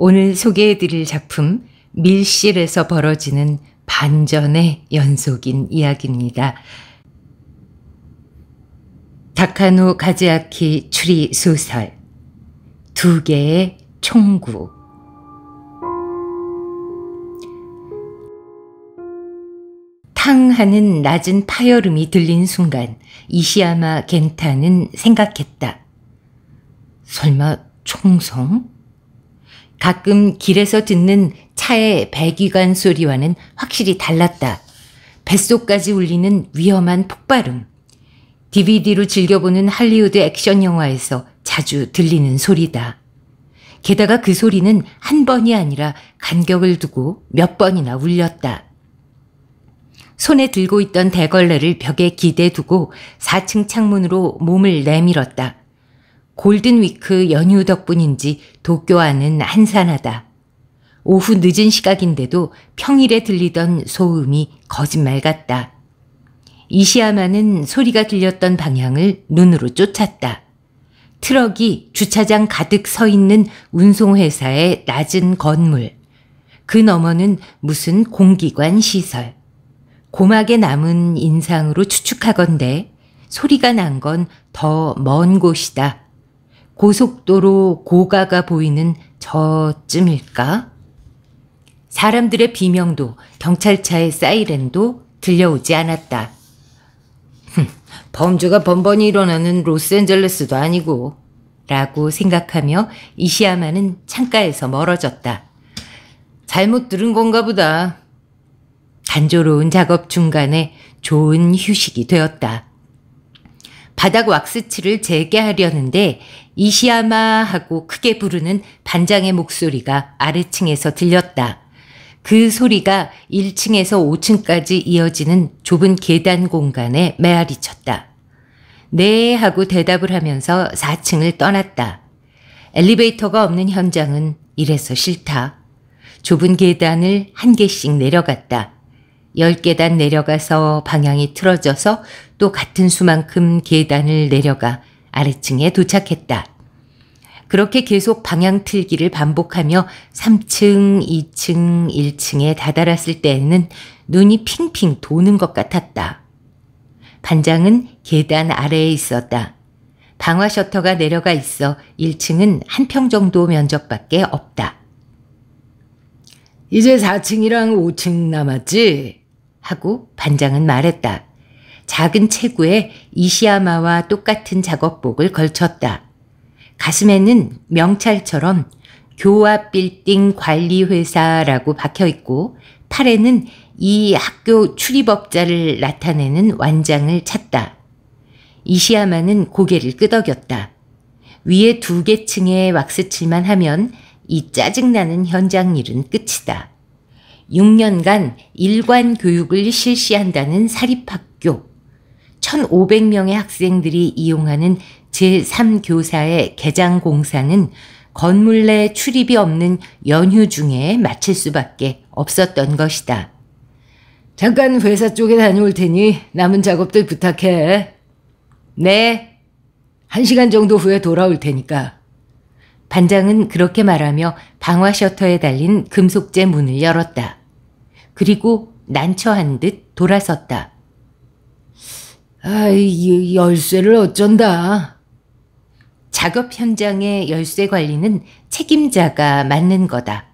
오늘 소개해드릴 작품 밀실에서 벌어지는 반전의 연속인 이야기입니다. 다카노 가즈아키 추리 소설 두 개의 총구 탕 하는 낮은 파열음이 들린 순간 이시야마 겐타는 생각했다. 설마 총성? 가끔 길에서 듣는 차의 배기관 소리와는 확실히 달랐다. 뱃속까지 울리는 위험한 폭발음. DVD로 즐겨보는 할리우드 액션 영화에서 자주 들리는 소리다. 게다가 그 소리는 한 번이 아니라 간격을 두고 몇 번이나 울렸다. 손에 들고 있던 대걸레를 벽에 기대 두고 4층 창문으로 몸을 내밀었다. 골든위크 연휴 덕분인지 도쿄 안은 한산하다. 오후 늦은 시각인데도 평일에 들리던 소음이 거짓말 같다. 이시야마는 소리가 들렸던 방향을 눈으로 쫓았다. 트럭이 주차장 가득 서 있는 운송회사의 낮은 건물. 그 너머는 무슨 공기관 시설. 고막에 남은 인상으로 추측하건대 소리가 난 건 더 먼 곳이다. 고속도로 고가가 보이는 저쯤일까? 사람들의 비명도 경찰차의 사이렌도 들려오지 않았다. 범죄가 번번이 일어나는 로스앤젤레스도 아니고 라고 생각하며 이시야마는 창가에서 멀어졌다. 잘못 들은 건가 보다. 단조로운 작업 중간에 좋은 휴식이 되었다. 바닥 왁스칠을 재개하려는데 이시야마 하고 크게 부르는 반장의 목소리가 아래층에서 들렸다. 그 소리가 1층에서 5층까지 이어지는 좁은 계단 공간에 메아리 쳤다. 네 하고 대답을 하면서 4층을 떠났다. 엘리베이터가 없는 현장은 이래서 싫다. 좁은 계단을 한 개씩 내려갔다. 10계단 내려가서 방향이 틀어져서 또 같은 수만큼 계단을 내려가 아래층에 도착했다. 그렇게 계속 방향 틀기를 반복하며 3층, 2층, 1층에 다다랐을 때에는 눈이 핑핑 도는 것 같았다. 반장은 계단 아래에 있었다. 방화 셔터가 내려가 있어 1층은 한 평 정도 면적밖에 없다. 이제 4층이랑 5층 남았지? 하고 반장은 말했다. 작은 체구에 이시야마와 똑같은 작업복을 걸쳤다. 가슴에는 명찰처럼 교화 빌딩 관리회사라고 박혀 있고 팔에는 이 학교 출입업자를 나타내는 완장을 찼다. 이시야마는 고개를 끄덕였다. 위에 두 개 층의 왁스칠만 하면 이 짜증나는 현장 일은 끝이다. 6년간 일관 교육을 실시한다는 사립학교. 1,500명의 학생들이 이용하는 제3교사의 개장 공사는 건물 내 출입이 없는 연휴 중에 마칠 수밖에 없었던 것이다. 잠깐 회사 쪽에 다녀올 테니 남은 작업들 부탁해. 네. 한 시간 정도 후에 돌아올 테니까. 반장은 그렇게 말하며 방화 셔터에 달린 금속재 문을 열었다. 그리고 난처한 듯 돌아섰다. 아이, 열쇠를 어쩐다. 작업 현장의 열쇠 관리는 책임자가 맡는 거다.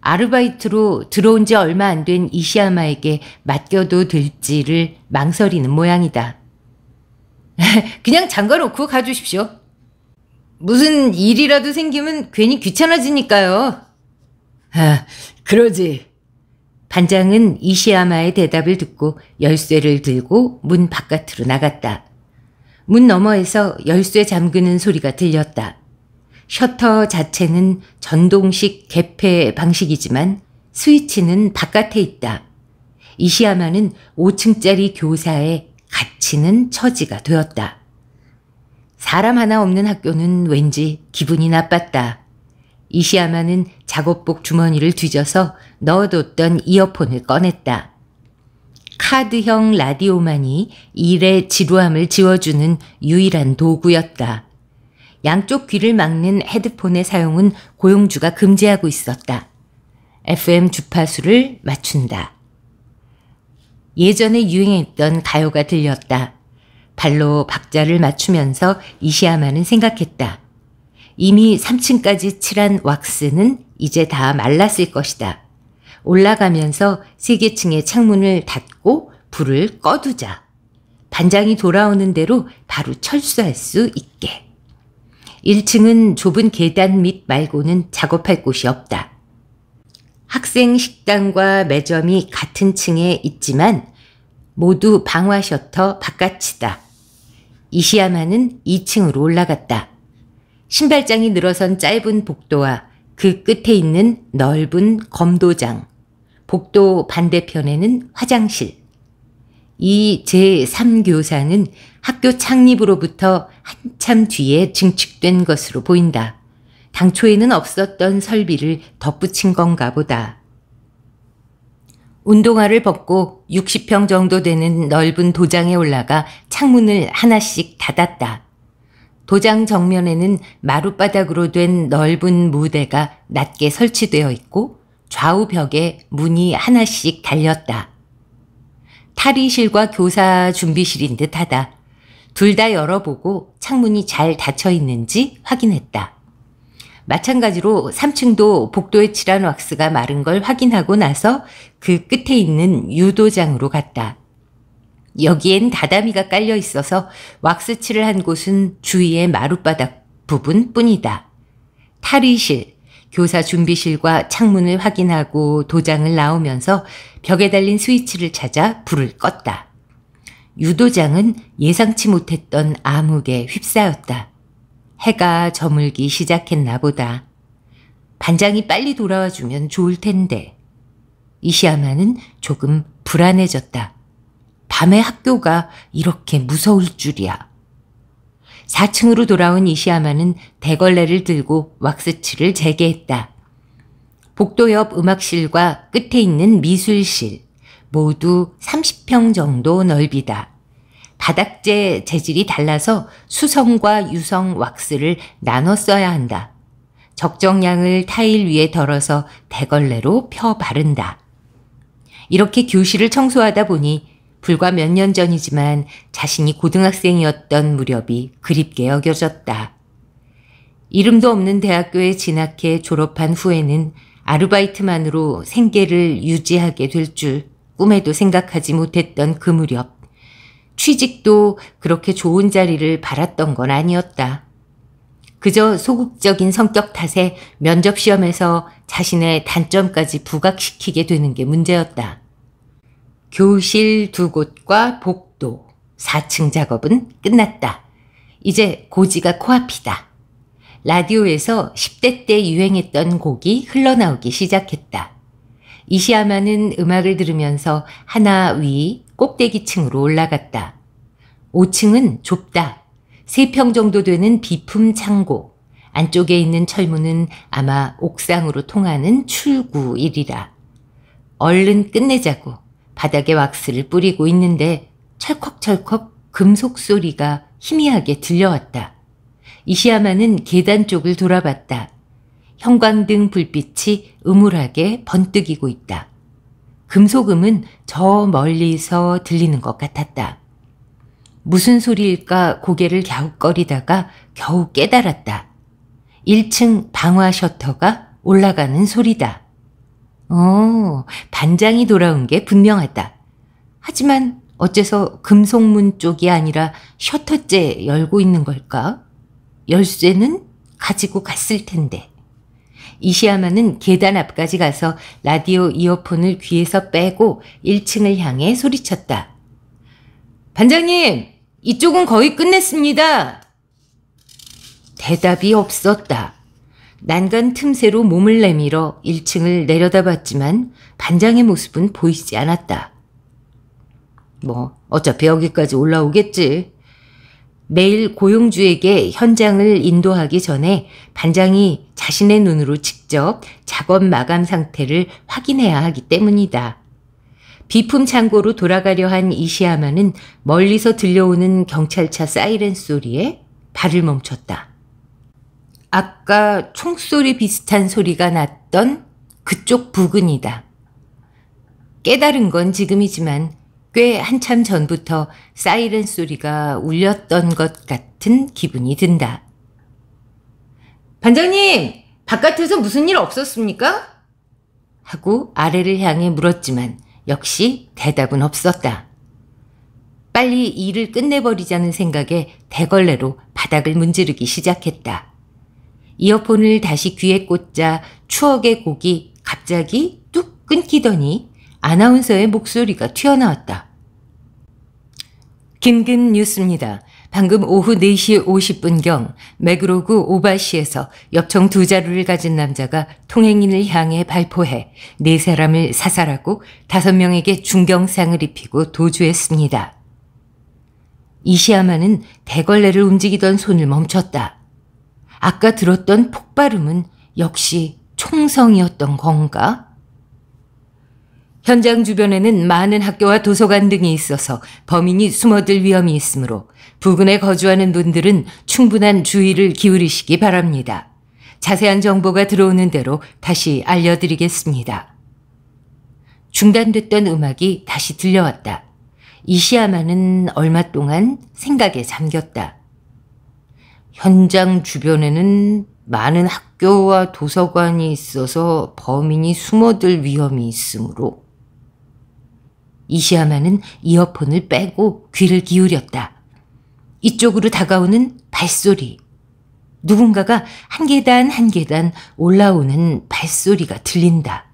아르바이트로 들어온 지 얼마 안 된 이시아마에게 맡겨도 될지를 망설이는 모양이다. 그냥 잠가놓고 가주십시오. 무슨 일이라도 생기면 괜히 귀찮아지니까요. 아, 그러지. 반장은 이시야마의 대답을 듣고 열쇠를 들고 문 바깥으로 나갔다. 문 너머에서 열쇠 잠그는 소리가 들렸다. 셔터 자체는 전동식 개폐 방식이지만 스위치는 바깥에 있다. 이시야마는 5층짜리 교사에 갇히는 처지가 되었다. 사람 하나 없는 학교는 왠지 기분이 나빴다. 이시야마는 작업복 주머니를 뒤져서 넣어뒀던 이어폰을 꺼냈다. 카드형 라디오만이 일의 지루함을 지워주는 유일한 도구였다. 양쪽 귀를 막는 헤드폰의 사용은 고용주가 금지하고 있었다. FM 주파수를 맞춘다. 예전에 유행했던 가요가 들렸다. 발로 박자를 맞추면서 이시야마는 생각했다. 이미 3층까지 칠한 왁스는 이제 다 말랐을 것이다. 올라가면서 세계층의 창문을 닫고 불을 꺼두자. 반장이 돌아오는 대로 바로 철수할 수 있게. 1층은 좁은 계단 밑 말고는 작업할 곳이 없다. 학생 식당과 매점이 같은 층에 있지만 모두 방화 셔터 바깥이다. 이시야마는 2층으로 올라갔다. 신발장이 늘어선 짧은 복도와 그 끝에 있는 넓은 검도장, 복도 반대편에는 화장실. 이 제3교사는 학교 창립으로부터 한참 뒤에 증축된 것으로 보인다. 당초에는 없었던 설비를 덧붙인 건가 보다. 운동화를 벗고 60평 정도 되는 넓은 도장에 올라가 창문을 하나씩 닫았다. 도장 정면에는 마룻바닥으로 된 넓은 무대가 낮게 설치되어 있고 좌우 벽에 문이 하나씩 달렸다. 탈의실과 교사 준비실인 듯하다. 둘 다 열어보고 창문이 잘 닫혀 있는지 확인했다. 마찬가지로 3층도 복도에 칠한 왁스가 마른 걸 확인하고 나서 그 끝에 있는 유도장으로 갔다. 여기엔 다다미가 깔려 있어서 왁스칠을 한 곳은 주위의 마룻바닥 부분 뿐이다. 탈의실, 교사 준비실과 창문을 확인하고 도장을 나오면서 벽에 달린 스위치를 찾아 불을 껐다. 유도장은 예상치 못했던 암흑에 휩싸였다. 해가 저물기 시작했나 보다. 반장이 빨리 돌아와 주면 좋을 텐데. 이시야마는 조금 불안해졌다. 밤에 학교가 이렇게 무서울 줄이야. 4층으로 돌아온 이시야마는 대걸레를 들고 왁스칠을 재개했다. 복도 옆 음악실과 끝에 있는 미술실, 모두 30평 정도 넓이다. 바닥재 재질이 달라서 수성과 유성 왁스를 나눠 써야 한다. 적정량을 타일 위에 덜어서 대걸레로 펴 바른다. 이렇게 교실을 청소하다 보니 불과 몇 년 전이지만 자신이 고등학생이었던 무렵이 그립게 여겨졌다. 이름도 없는 대학교에 진학해 졸업한 후에는 아르바이트만으로 생계를 유지하게 될 줄 꿈에도 생각하지 못했던 그 무렵 취직도 그렇게 좋은 자리를 바랐던 건 아니었다. 그저 소극적인 성격 탓에 면접 시험에서 자신의 단점까지 부각시키게 되는 게 문제였다. 교실 두 곳과 복도, 4층 작업은 끝났다. 이제 고지가 코앞이다. 라디오에서 10대 때 유행했던 곡이 흘러나오기 시작했다. 이시아마는 음악을 들으면서 하나 위 꼭대기층으로 올라갔다. 5층은 좁다. 3평 정도 되는 비품 창고. 안쪽에 있는 철문은 아마 옥상으로 통하는 출구이리라. 얼른 끝내자고 바닥에 왁스를 뿌리고 있는데 철컥철컥 금속 소리가 희미하게 들려왔다. 이시야마는 계단 쪽을 돌아봤다. 형광등 불빛이 음울하게 번뜩이고 있다. 금속음은 저 멀리서 들리는 것 같았다. 무슨 소리일까 고개를 갸웃거리다가 겨우 깨달았다. 1층 방화 셔터가 올라가는 소리다. 어, 반장이 돌아온 게 분명하다. 하지만 어째서 금속문 쪽이 아니라 셔터째 열고 있는 걸까? 열쇠는 가지고 갔을 텐데. 이시야마는 계단 앞까지 가서 라디오 이어폰을 귀에서 빼고 1층을 향해 소리쳤다. 반장님, 이쪽은 거의 끝냈습니다. 대답이 없었다. 난간 틈새로 몸을 내밀어 1층을 내려다봤지만 반장의 모습은 보이지 않았다. 뭐, 어차피 여기까지 올라오겠지. 내일 고용주에게 현장을 인도하기 전에 반장이 자신의 눈으로 직접 작업 마감 상태를 확인해야 하기 때문이다. 비품 창고로 돌아가려 한 이시야마는 멀리서 들려오는 경찰차 사이렌 소리에 발을 멈췄다. 아까 총소리 비슷한 소리가 났던 그쪽 부근이다. 깨달은 건 지금이지만 꽤 한참 전부터 사이렌 소리가 울렸던 것 같은 기분이 든다. 반장님! 바깥에서 무슨 일 없었습니까? 하고 아래를 향해 물었지만 역시 대답은 없었다. 빨리 일을 끝내버리자는 생각에 대걸레로 바닥을 문지르기 시작했다. 이어폰을 다시 귀에 꽂자 추억의 곡이 갑자기 뚝 끊기더니 아나운서의 목소리가 튀어나왔다. 긴급 뉴스입니다. 방금 오후 4시 50분경 매그로그 오바시에서 엽총 두 자루를 가진 남자가 통행인을 향해 발포해 네 사람을 사살하고 다섯 명에게 중경상을 입히고 도주했습니다. 이시야마는 대걸레를 움직이던 손을 멈췄다. 아까 들었던 폭발음은 역시 총성이었던 건가? 현장 주변에는 많은 학교와 도서관 등이 있어서 범인이 숨어들 위험이 있으므로 부근에 거주하는 분들은 충분한 주의를 기울이시기 바랍니다. 자세한 정보가 들어오는 대로 다시 알려드리겠습니다. 중단됐던 음악이 다시 들려왔다. 이시야마는 얼마 동안 생각에 잠겼다. 현장 주변에는 많은 학교와 도서관이 있어서 범인이 숨어들 위험이 있으므로 이시야마는 이어폰을 빼고 귀를 기울였다. 이쪽으로 다가오는 발소리. 누군가가 한 계단 한 계단 올라오는 발소리가 들린다.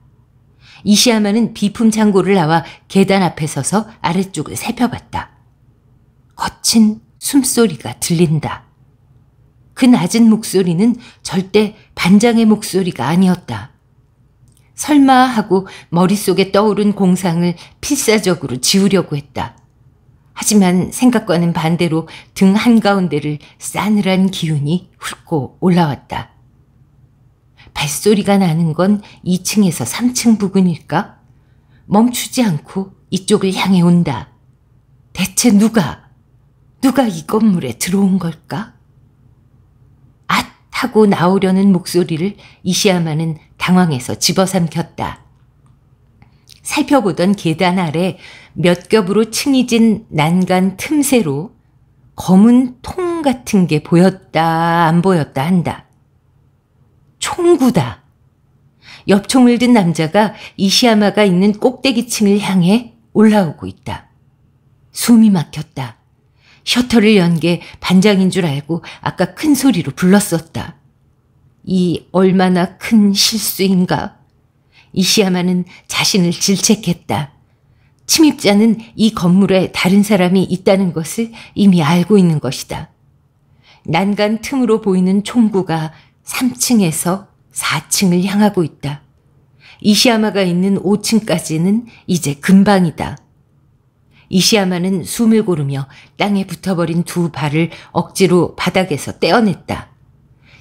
이시야마는 비품 창고를 나와 계단 앞에 서서 아래쪽을 살펴봤다. 거친 숨소리가 들린다. 그 낮은 목소리는 절대 반장의 목소리가 아니었다. 설마 하고 머릿속에 떠오른 공상을 필사적으로 지우려고 했다. 하지만 생각과는 반대로 등 한가운데를 싸늘한 기운이 훑고 올라왔다. 발소리가 나는 건 2층에서 3층 부근일까? 멈추지 않고 이쪽을 향해 온다. 대체 누가, 누가 이 건물에 들어온 걸까? 앗! 하고 나오려는 목소리를 이시야마는 당황해서 집어삼켰다. 살펴보던 계단 아래 몇 겹으로 층이 진 난간 틈새로 검은 통 같은 게 보였다 안 보였다 한다. 총구다. 옆총을 든 남자가 이시야마가 있는 꼭대기층을 향해 올라오고 있다. 숨이 막혔다. 셔터를 연 게 반장인 줄 알고 아까 큰 소리로 불렀었다. 이 얼마나 큰 실수인가. 이시야마는 자신을 질책했다. 침입자는 이 건물에 다른 사람이 있다는 것을 이미 알고 있는 것이다. 난간 틈으로 보이는 총구가 3층에서 4층을 향하고 있다. 이시야마가 있는 5층까지는 이제 금방이다. 이시야마는 숨을 고르며 땅에 붙어버린 두 발을 억지로 바닥에서 떼어냈다.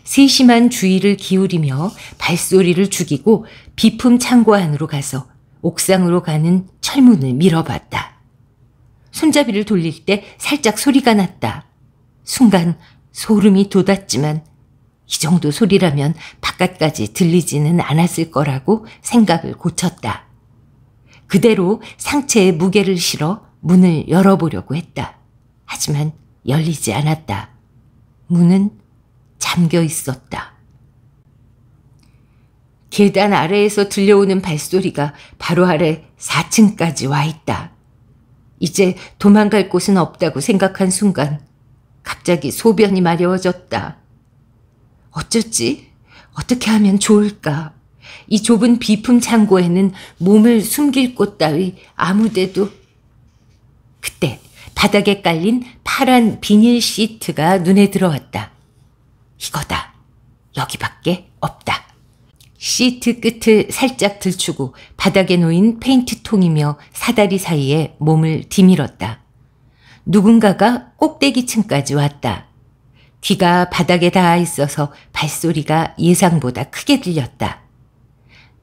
세심한 주의를 기울이며 발소리를 죽이고 비품 창고 안으로 가서 옥상으로 가는 철문을 밀어봤다. 손잡이를 돌릴 때 살짝 소리가 났다. 순간 소름이 돋았지만 이 정도 소리라면 바깥까지 들리지는 않았을 거라고 생각을 고쳤다. 그대로 상체에 무게를 실어 문을 열어보려고 했다. 하지만 열리지 않았다. 문은 잠겨 있었다. 계단 아래에서 들려오는 발소리가 바로 아래 4층까지 와 있다. 이제 도망갈 곳은 없다고 생각한 순간 갑자기 소변이 마려워졌다. 어쩌지? 어떻게 하면 좋을까? 이 좁은 비품 창고에는 몸을 숨길 곳 따위 아무데도 그때 바닥에 깔린 파란 비닐 시트가 눈에 들어왔다. 이거다. 여기밖에 없다. 시트 끝을 살짝 들추고 바닥에 놓인 페인트통이며 사다리 사이에 몸을 디밀었다. 누군가가 꼭대기층까지 왔다. 귀가 바닥에 닿아 있어서 발소리가 예상보다 크게 들렸다.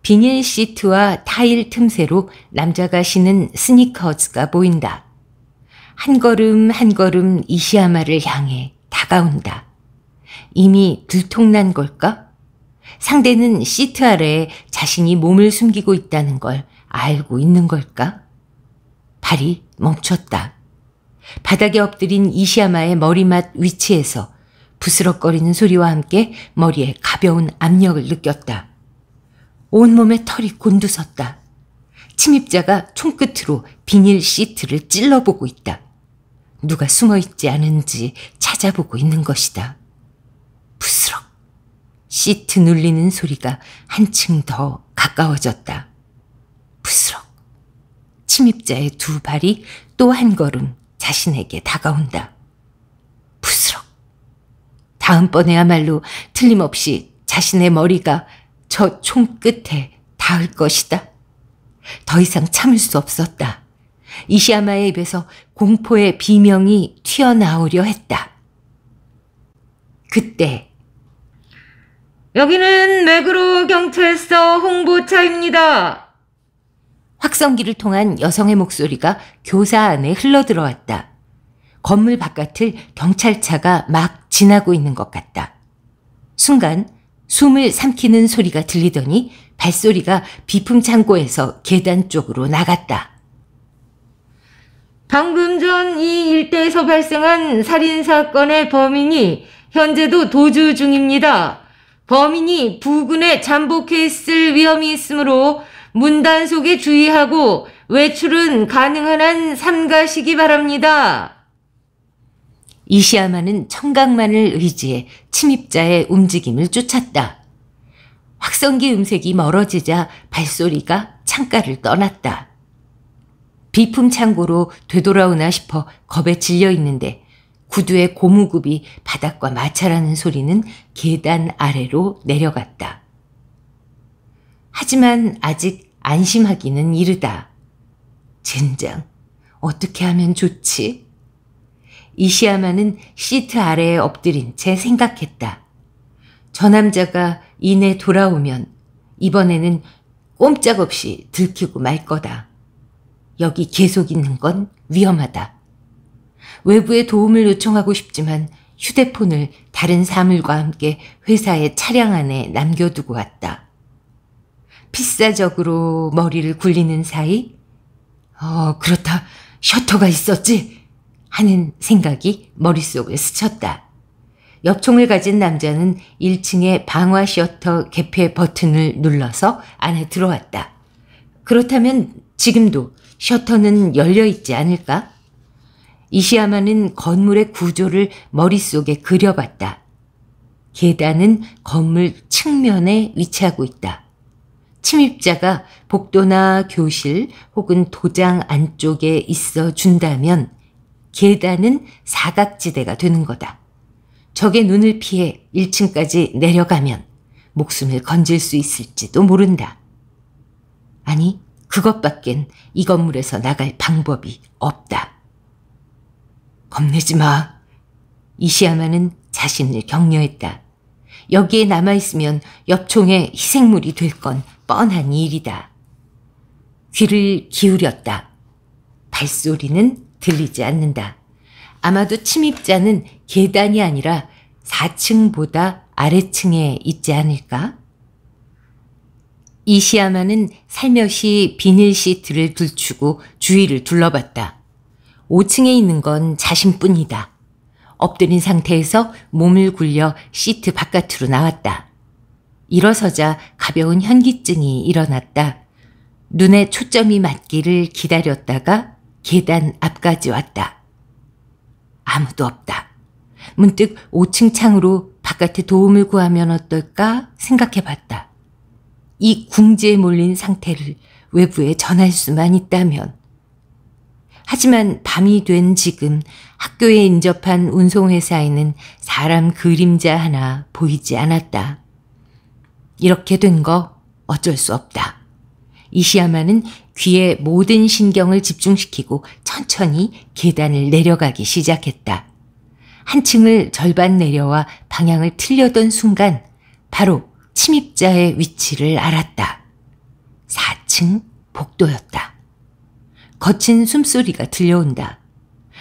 비닐 시트와 타일 틈새로 남자가 신은 스니커즈가 보인다. 한 걸음 한 걸음 이시야마를 향해 다가온다. 이미 들통난 걸까? 상대는 시트 아래에 자신이 몸을 숨기고 있다는 걸 알고 있는 걸까? 발이 멈췄다. 바닥에 엎드린 이시야마의 머리맡 위치에서 부스럭거리는 소리와 함께 머리에 가벼운 압력을 느꼈다. 온몸에 털이 곤두섰다. 침입자가 총끝으로 비닐 시트를 찔러보고 있다. 누가 숨어 있지 않은지 찾아보고 있는 것이다. 부스럭. 시트 눌리는 소리가 한층 더 가까워졌다. 부스럭. 침입자의 두 발이 또 한 걸음 자신에게 다가온다. 부스럭. 다음번에야말로 틀림없이 자신의 머리가 저 총끝에 닿을 것이다. 더 이상 참을 수 없었다. 이시야마의 입에서 공포의 비명이 튀어나오려 했다. 그때 여기는 매그로 경찰서 홍보차입니다. 확성기를 통한 여성의 목소리가 교사 안에 흘러들어왔다. 건물 바깥을 경찰차가 막 지나고 있는 것 같다. 순간 숨을 삼키는 소리가 들리더니 발소리가 비품 창고에서 계단 쪽으로 나갔다. 방금 전 이 일대에서 발생한 살인사건의 범인이 현재도 도주 중입니다. 범인이 부근에 잠복해 있을 위험이 있으므로 문단속에 주의하고 외출은 가능한 한 삼가시기 바랍니다. 이시야마는 청각만을 의지해 침입자의 움직임을 쫓았다. 확성기 음색이 멀어지자 발소리가 창가를 떠났다. 비품 창고로 되돌아오나 싶어 겁에 질려 있는데 구두의 고무굽이 바닥과 마찰하는 소리는 계단 아래로 내려갔다. 하지만 아직 안심하기는 이르다. 젠장, 어떻게 하면 좋지? 이시야마는 시트 아래에 엎드린 채 생각했다. 저 남자가 이내 돌아오면 이번에는 꼼짝없이 들키고 말 거다. 여기 계속 있는 건 위험하다. 외부의 도움을 요청하고 싶지만 휴대폰을 다른 사물과 함께 회사의 차량 안에 남겨두고 왔다. 필사적으로 머리를 굴리는 사이, 어, 그렇다. 셔터가 있었지? 하는 생각이 머릿속에 스쳤다. 엽총을 가진 남자는 1층의 방화 셔터 개폐 버튼을 눌러서 안에 들어왔다. 그렇다면 지금도 셔터는 열려 있지 않을까? 이시야마는 건물의 구조를 머릿속에 그려봤다. 계단은 건물 측면에 위치하고 있다. 침입자가 복도나 교실 혹은 도장 안쪽에 있어 준다면 계단은 사각지대가 되는 거다. 적의 눈을 피해 1층까지 내려가면 목숨을 건질 수 있을지도 모른다. 아니, 그것밖엔 이 건물에서 나갈 방법이 없다. 겁내지 마. 이시야마는 자신을 격려했다. 여기에 남아있으면 엽총의 희생물이 될 건 뻔한 일이다. 귀를 기울였다. 발소리는 들리지 않는다. 아마도 침입자는 계단이 아니라 4층보다 아래층에 있지 않을까? 이시야마는 살며시 비닐 시트를 들추고 주위를 둘러봤다. 5층에 있는 건 자신뿐이다. 엎드린 상태에서 몸을 굴려 시트 바깥으로 나왔다. 일어서자 가벼운 현기증이 일어났다. 눈에 초점이 맞기를 기다렸다가 계단 앞까지 왔다. 아무도 없다. 문득 5층 창으로 바깥에 도움을 구하면 어떨까 생각해 봤다. 이 궁지에 몰린 상태를 외부에 전할 수만 있다면. 하지만 밤이 된 지금 학교에 인접한 운송회사에는 사람 그림자 하나 보이지 않았다. 이렇게 된 거 어쩔 수 없다. 이시야마는 귀에 모든 신경을 집중시키고 천천히 계단을 내려가기 시작했다. 한 층을 절반 내려와 방향을 틀려던 순간 바로 침입자의 위치를 알았다. 4층 복도였다. 거친 숨소리가 들려온다.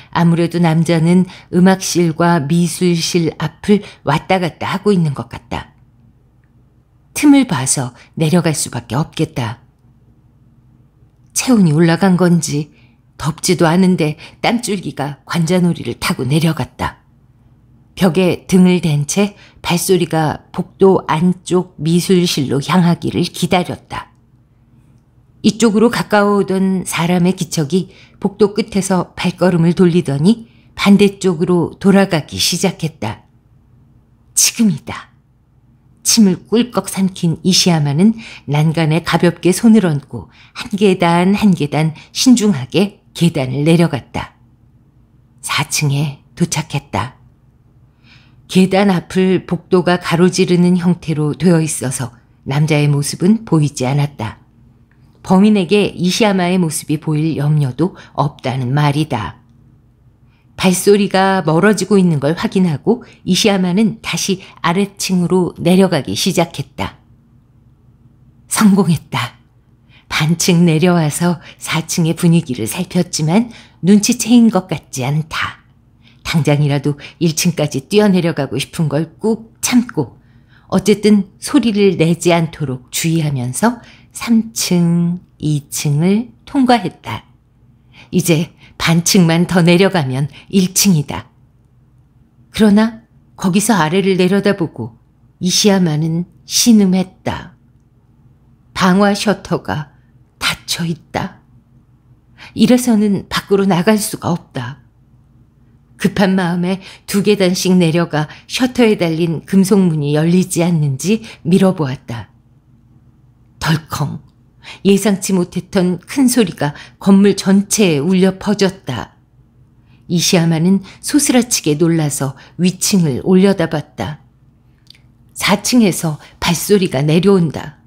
아무래도 남자는 음악실과 미술실 앞을 왔다 갔다 하고 있는 것 같다. 틈을 봐서 내려갈 수밖에 없겠다. 체온이 올라간 건지 덥지도 않은데 땀줄기가 관자놀이를 타고 내려갔다. 벽에 등을 댄 채 발소리가 복도 안쪽 미술실로 향하기를 기다렸다. 이쪽으로 가까워오던 사람의 기척이 복도 끝에서 발걸음을 돌리더니 반대쪽으로 돌아가기 시작했다. 지금이다. 침을 꿀꺽 삼킨 이시야마는 난간에 가볍게 손을 얹고 한 계단 한 계단 신중하게 계단을 내려갔다. 4층에 도착했다. 계단 앞을 복도가 가로지르는 형태로 되어 있어서 남자의 모습은 보이지 않았다. 범인에게 이시야마의 모습이 보일 염려도 없다는 말이다. 발소리가 멀어지고 있는 걸 확인하고 이시야마는 다시 아래층으로 내려가기 시작했다. 성공했다. 반층 내려와서 4층의 분위기를 살폈지만 눈치채인 것 같지 않다. 당장이라도 1층까지 뛰어내려가고 싶은 걸 꾹 참고 어쨌든 소리를 내지 않도록 주의하면서 3층, 2층을 통과했다. 이제 반층만 더 내려가면 1층이다. 그러나 거기서 아래를 내려다보고 이시야마는 신음했다. 방화 셔터가 닫혀 있다. 이래서는 밖으로 나갈 수가 없다. 급한 마음에 두 계단씩 내려가 셔터에 달린 금속문이 열리지 않는지 밀어보았다. 덜컹 예상치 못했던 큰 소리가 건물 전체에 울려 퍼졌다. 이시아마는 소스라치게 놀라서 위층을 올려다봤다. 4층에서 발소리가 내려온다.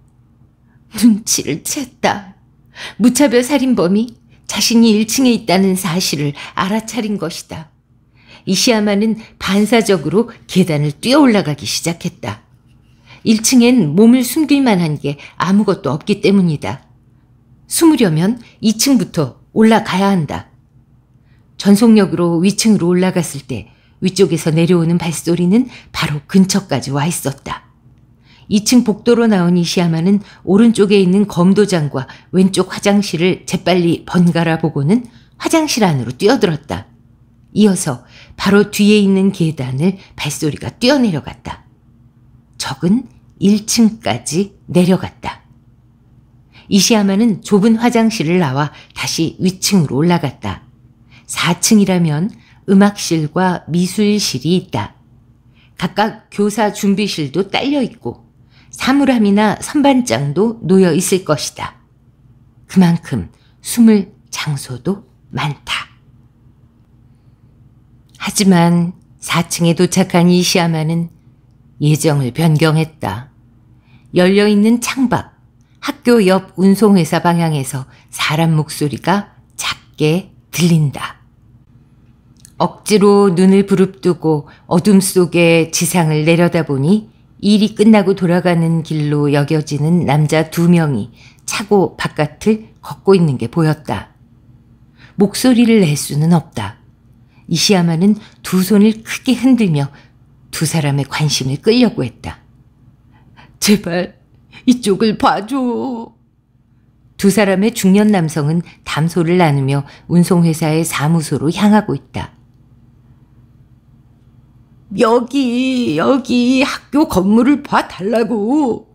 눈치를 챘다. 무차별 살인범이 자신이 1층에 있다는 사실을 알아차린 것이다. 이시아마는 반사적으로 계단을 뛰어 올라가기 시작했다. 1층엔 몸을 숨길 만한 게 아무것도 없기 때문이다. 숨으려면 2층부터 올라가야 한다. 전속력으로 위층으로 올라갔을 때 위쪽에서 내려오는 발소리는 바로 근처까지 와 있었다. 2층 복도로 나온 이시야마는 오른쪽에 있는 검도장과 왼쪽 화장실을 재빨리 번갈아 보고는 화장실 안으로 뛰어들었다. 이어서 바로 뒤에 있는 계단을 발소리가 뛰어내려갔다. 적은 1층까지 내려갔다. 이시야마는 좁은 화장실을 나와 다시 위층으로 올라갔다. 4층이라면 음악실과 미술실이 있다. 각각 교사 준비실도 딸려 있고 사물함이나 선반장도 놓여 있을 것이다. 그만큼 숨을 장소도 많다. 하지만 4층에 도착한 이시야마는 예정을 변경했다. 열려있는 창밖, 학교 옆 운송회사 방향에서 사람 목소리가 작게 들린다. 억지로 눈을 부릅뜨고 어둠 속에 지상을 내려다보니 일이 끝나고 돌아가는 길로 여겨지는 남자 두 명이 차고 바깥을 걷고 있는 게 보였다. 목소리를 낼 수는 없다. 이시야마는 두 손을 크게 흔들며 두 사람의 관심을 끌려고 했다. 제발 이쪽을 봐줘. 두 사람의 중년 남성은 담소를 나누며 운송회사의 사무소로 향하고 있다. 여기, 여기 학교 건물을 봐달라고.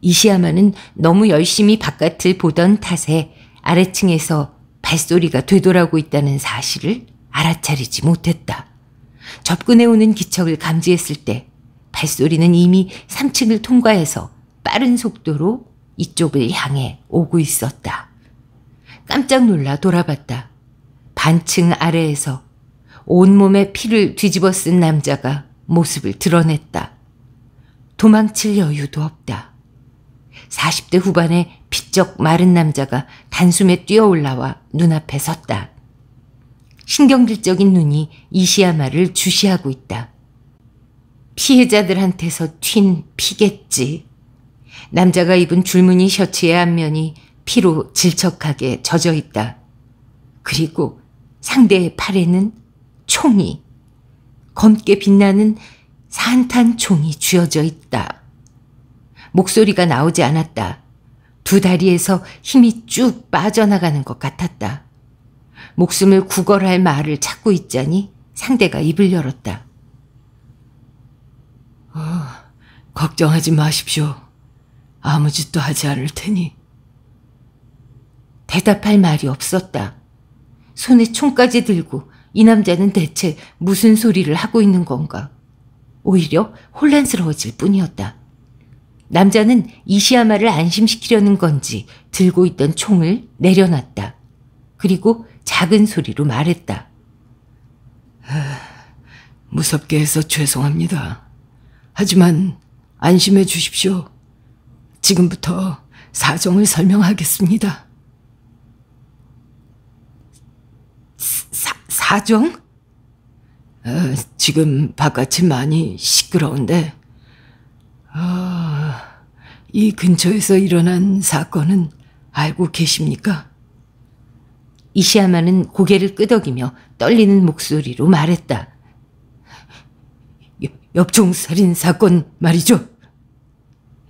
이시야마는 너무 열심히 바깥을 보던 탓에 아래층에서 발소리가 되돌아오고 있다는 사실을 알아차리지 못했다. 접근해오는 기척을 감지했을 때 발소리는 이미 3층을 통과해서 빠른 속도로 이쪽을 향해 오고 있었다. 깜짝 놀라 돌아봤다. 반층 아래에서 온몸에 피를 뒤집어 쓴 남자가 모습을 드러냈다. 도망칠 여유도 없다. 40대 후반의 비쩍 마른 남자가 단숨에 뛰어 올라와 눈앞에 섰다. 신경질적인 눈이 이시야마를 주시하고 있다. 피해자들한테서 튄 피겠지. 남자가 입은 줄무늬 셔츠의 앞면이 피로 질척하게 젖어 있다. 그리고 상대의 팔에는 총이, 검게 빛나는 산탄 총이 쥐어져 있다. 목소리가 나오지 않았다. 두 다리에서 힘이 쭉 빠져나가는 것 같았다. 목숨을 구걸할 말을 찾고 있자니 상대가 입을 열었다. 어, 걱정하지 마십시오. 아무 짓도 하지 않을 테니. 대답할 말이 없었다. 손에 총까지 들고 이 남자는 대체 무슨 소리를 하고 있는 건가? 오히려 혼란스러워질 뿐이었다. 남자는 이시야마를 안심시키려는 건지 들고 있던 총을 내려놨다. 그리고 작은 소리로 말했다. 무섭게 해서 죄송합니다. 하지만 안심해 주십시오. 지금부터 사정을 설명하겠습니다. 사, 사정? 어, 지금 바깥이 많이 시끄러운데, 어, 이 근처에서 일어난 사건은 알고 계십니까? 이시야마는 고개를 끄덕이며 떨리는 목소리로 말했다. 엽종살인 사건 말이죠?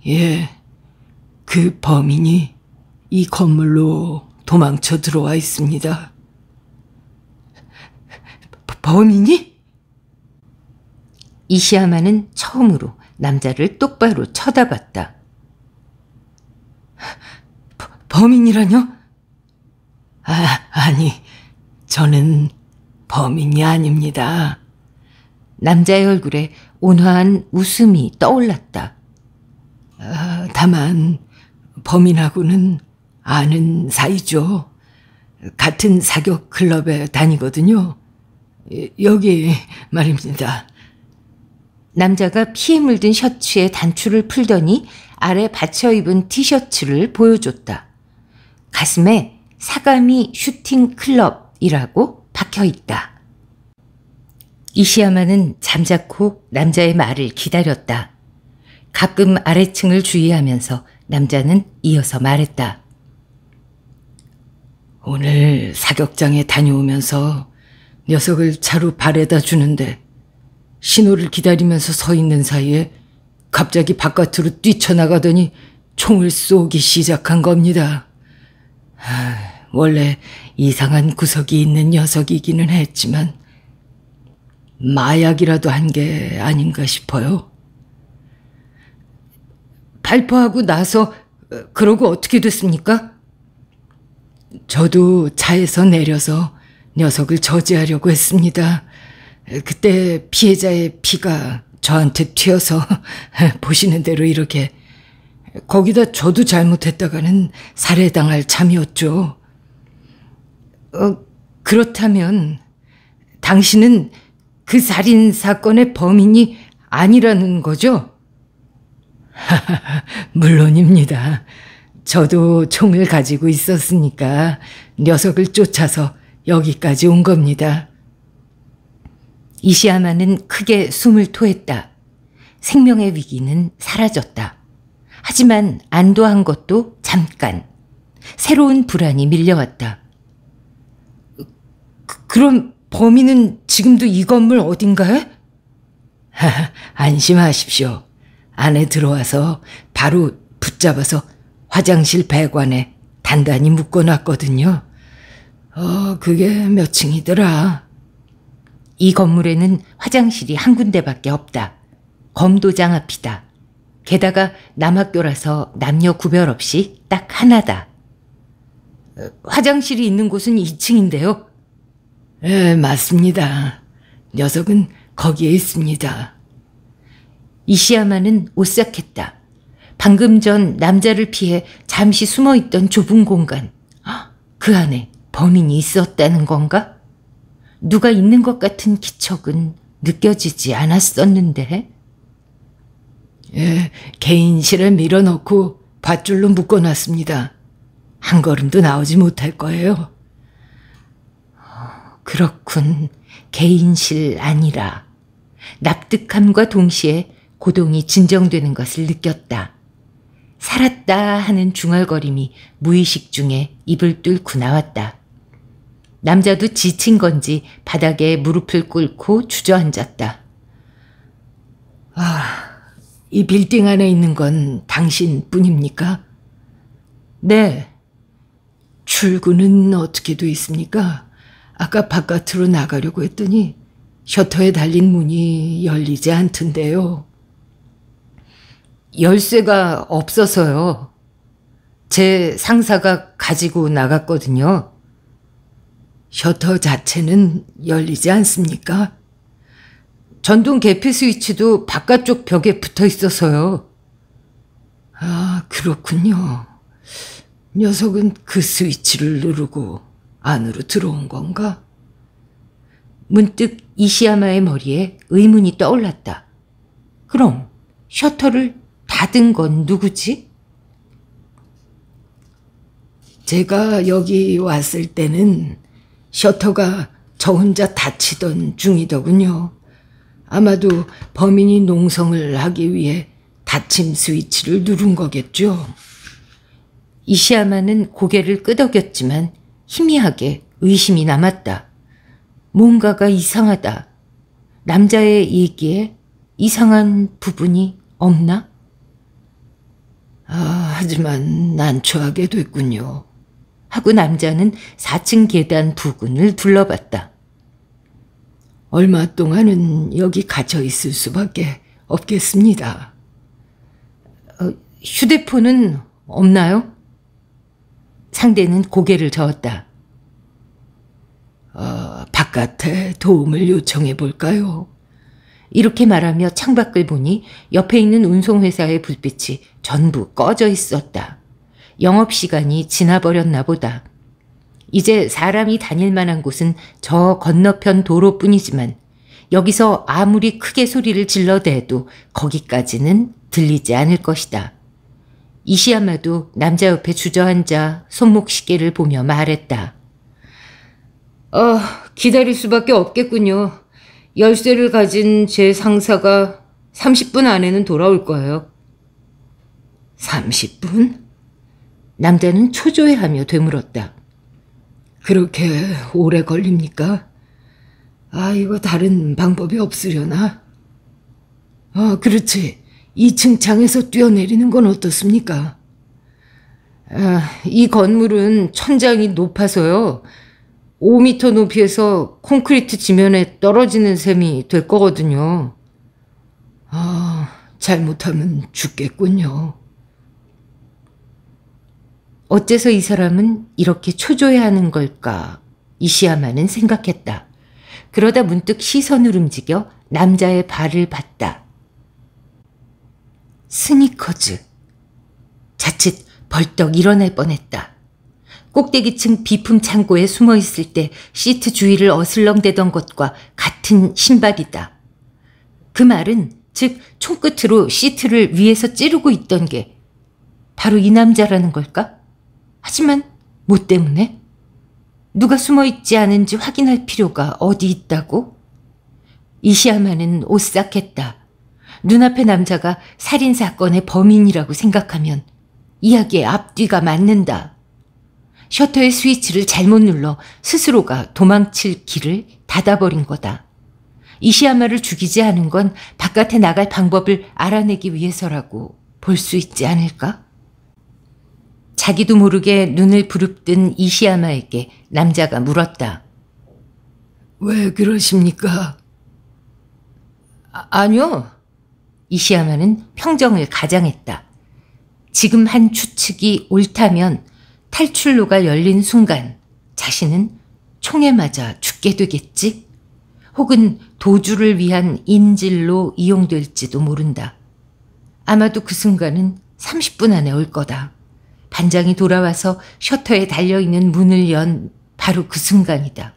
예, 그 범인이 이 건물로 도망쳐 들어와 있습니다. 범인이? 이시야마는 처음으로 남자를 똑바로 쳐다봤다. 범인이라뇨? 아, 아니, 저는 범인이 아닙니다. 남자의 얼굴에 온화한 웃음이 떠올랐다. 아, 다만, 범인하고는 아는 사이죠. 같은 사격 클럽에 다니거든요. 여기 말입니다. 남자가 피에 물든 셔츠에 단추를 풀더니 아래 받쳐 입은 티셔츠를 보여줬다. 가슴에 사가미 슈팅 클럽이라고 박혀 있다. 이시야마는 잠자코 남자의 말을 기다렸다. 가끔 아래층을 주의하면서 남자는 이어서 말했다. 오늘 사격장에 다녀오면서 녀석을 차로 발에다 주는데 신호를 기다리면서 서 있는 사이에 갑자기 바깥으로 뛰쳐나가더니 총을 쏘기 시작한 겁니다. 하, 원래 이상한 구석이 있는 녀석이기는 했지만 마약이라도 한 게 아닌가 싶어요. 발포하고 나서 그러고 어떻게 됐습니까? 저도 차에서 내려서 녀석을 저지하려고 했습니다. 그때 피해자의 피가 저한테 튀어서 보시는 대로 이렇게 거기다 저도 잘못했다가는 살해당할 참이었죠. 어, 그렇다면 당신은 그 살인 사건의 범인이 아니라는 거죠? 물론입니다. 저도 총을 가지고 있었으니까 녀석을 쫓아서 여기까지 온 겁니다. 이시야마는 크게 숨을 토했다. 생명의 위기는 사라졌다. 하지만 안도한 것도 잠깐. 새로운 불안이 밀려왔다. 그, 그럼 범인은 지금도 이 건물 어딘가에? 안심하십시오. 안에 들어와서 바로 붙잡아서 화장실 배관에 단단히 묶어놨거든요. 어, 그게 몇 층이더라? 이 건물에는 화장실이 한 군데밖에 없다. 검도장 앞이다. 게다가 남학교라서 남녀 구별 없이 딱 하나다. 어, 화장실이 있는 곳은 2층인데요. 예, 맞습니다. 녀석은 거기에 있습니다. 이시야마는 오싹했다. 방금 전 남자를 피해 잠시 숨어 있던 좁은 공간. 그 안에 범인이 있었다는 건가? 누가 있는 것 같은 기척은 느껴지지 않았었는데. 예, 개인실을 밀어넣고 밧줄로 묶어놨습니다. 한 걸음도 나오지 못할 거예요. 그렇군. 개인실 아니라. 납득함과 동시에 고동이 진정되는 것을 느꼈다. 살았다 하는 중얼거림이 무의식 중에 입을 뚫고 나왔다. 남자도 지친 건지 바닥에 무릎을 꿇고 주저앉았다. 아, 이 빌딩 안에 있는 건 당신 뿐입니까? 네, 출구는 어떻게 돼 있습니까? 아까 바깥으로 나가려고 했더니 셔터에 달린 문이 열리지 않던데요. 열쇠가 없어서요. 제 상사가 가지고 나갔거든요. 셔터 자체는 열리지 않습니까? 전동 개폐 스위치도 바깥쪽 벽에 붙어 있어서요. 아, 그렇군요. 녀석은 그 스위치를 누르고 안으로 들어온 건가? 문득 이시야마의 머리에 의문이 떠올랐다. 그럼 셔터를 닫은 건 누구지? 제가 여기 왔을 때는 셔터가 저 혼자 닫히던 중이더군요. 아마도 범인이 농성을 하기 위해 닫힘 스위치를 누른 거겠죠. 이시야마는 고개를 끄덕였지만 희미하게 의심이 남았다. 뭔가가 이상하다. 남자의 얘기에 이상한 부분이 없나? 아, 하지만 난처하게 됐군요. 하고 남자는 4층 계단 부근을 둘러봤다. 얼마 동안은 여기 갇혀 있을 수밖에 없겠습니다. 어, 휴대폰은 없나요? 상대는 고개를 저었다. 어, 바깥에 도움을 요청해 볼까요? 이렇게 말하며 창밖을 보니 옆에 있는 운송회사의 불빛이 전부 꺼져 있었다. 영업시간이 지나버렸나 보다. 이제 사람이 다닐 만한 곳은 저 건너편 도로뿐이지만 여기서 아무리 크게 소리를 질러대도 거기까지는 들리지 않을 것이다. 이시야마도 남자 옆에 주저앉아 손목 시계를 보며 말했다. 어, 기다릴 수밖에 없겠군요. 열쇠를 가진 제 상사가 30분 안에는 돌아올 거예요. 30분? 남자는 초조해하며 되물었다. 그렇게 오래 걸립니까? 아, 이거 다른 방법이 없으려나? 아, 그렇지. 2층 창에서 뛰어내리는 건 어떻습니까? 아, 이 건물은 천장이 높아서요. 5미터 높이에서 콘크리트 지면에 떨어지는 셈이 될 거거든요. 아, 잘못하면 죽겠군요. 어째서 이 사람은 이렇게 초조해하는 걸까? 이시야마는 생각했다. 그러다 문득 시선을 움직여 남자의 발을 봤다. 스니커즈. 자칫 벌떡 일어날 뻔했다. 꼭대기층 비품 창고에 숨어 있을 때 시트 주위를 어슬렁대던 것과 같은 신발이다. 그 말은 즉 총끝으로 시트를 위에서 찌르고 있던 게 바로 이 남자라는 걸까? 하지만 뭐 때문에? 누가 숨어 있지 않은지 확인할 필요가 어디 있다고? 이시야마는 오싹했다. 눈앞의 남자가 살인사건의 범인이라고 생각하면 이야기의 앞뒤가 맞는다. 셔터의 스위치를 잘못 눌러 스스로가 도망칠 길을 닫아버린 거다. 이시야마를 죽이지 않은 건 바깥에 나갈 방법을 알아내기 위해서라고 볼 수 있지 않을까? 자기도 모르게 눈을 부릅뜬 이시야마에게 남자가 물었다. 왜 그러십니까? 아, 아니요. 이시야마는 평정을 가장했다. 지금 한 추측이 옳다면 탈출로가 열린 순간 자신은 총에 맞아 죽게 되겠지? 혹은 도주를 위한 인질로 이용될지도 모른다. 아마도 그 순간은 30분 안에 올 거다. 반장이 돌아와서 셔터에 달려있는 문을 연 바로 그 순간이다.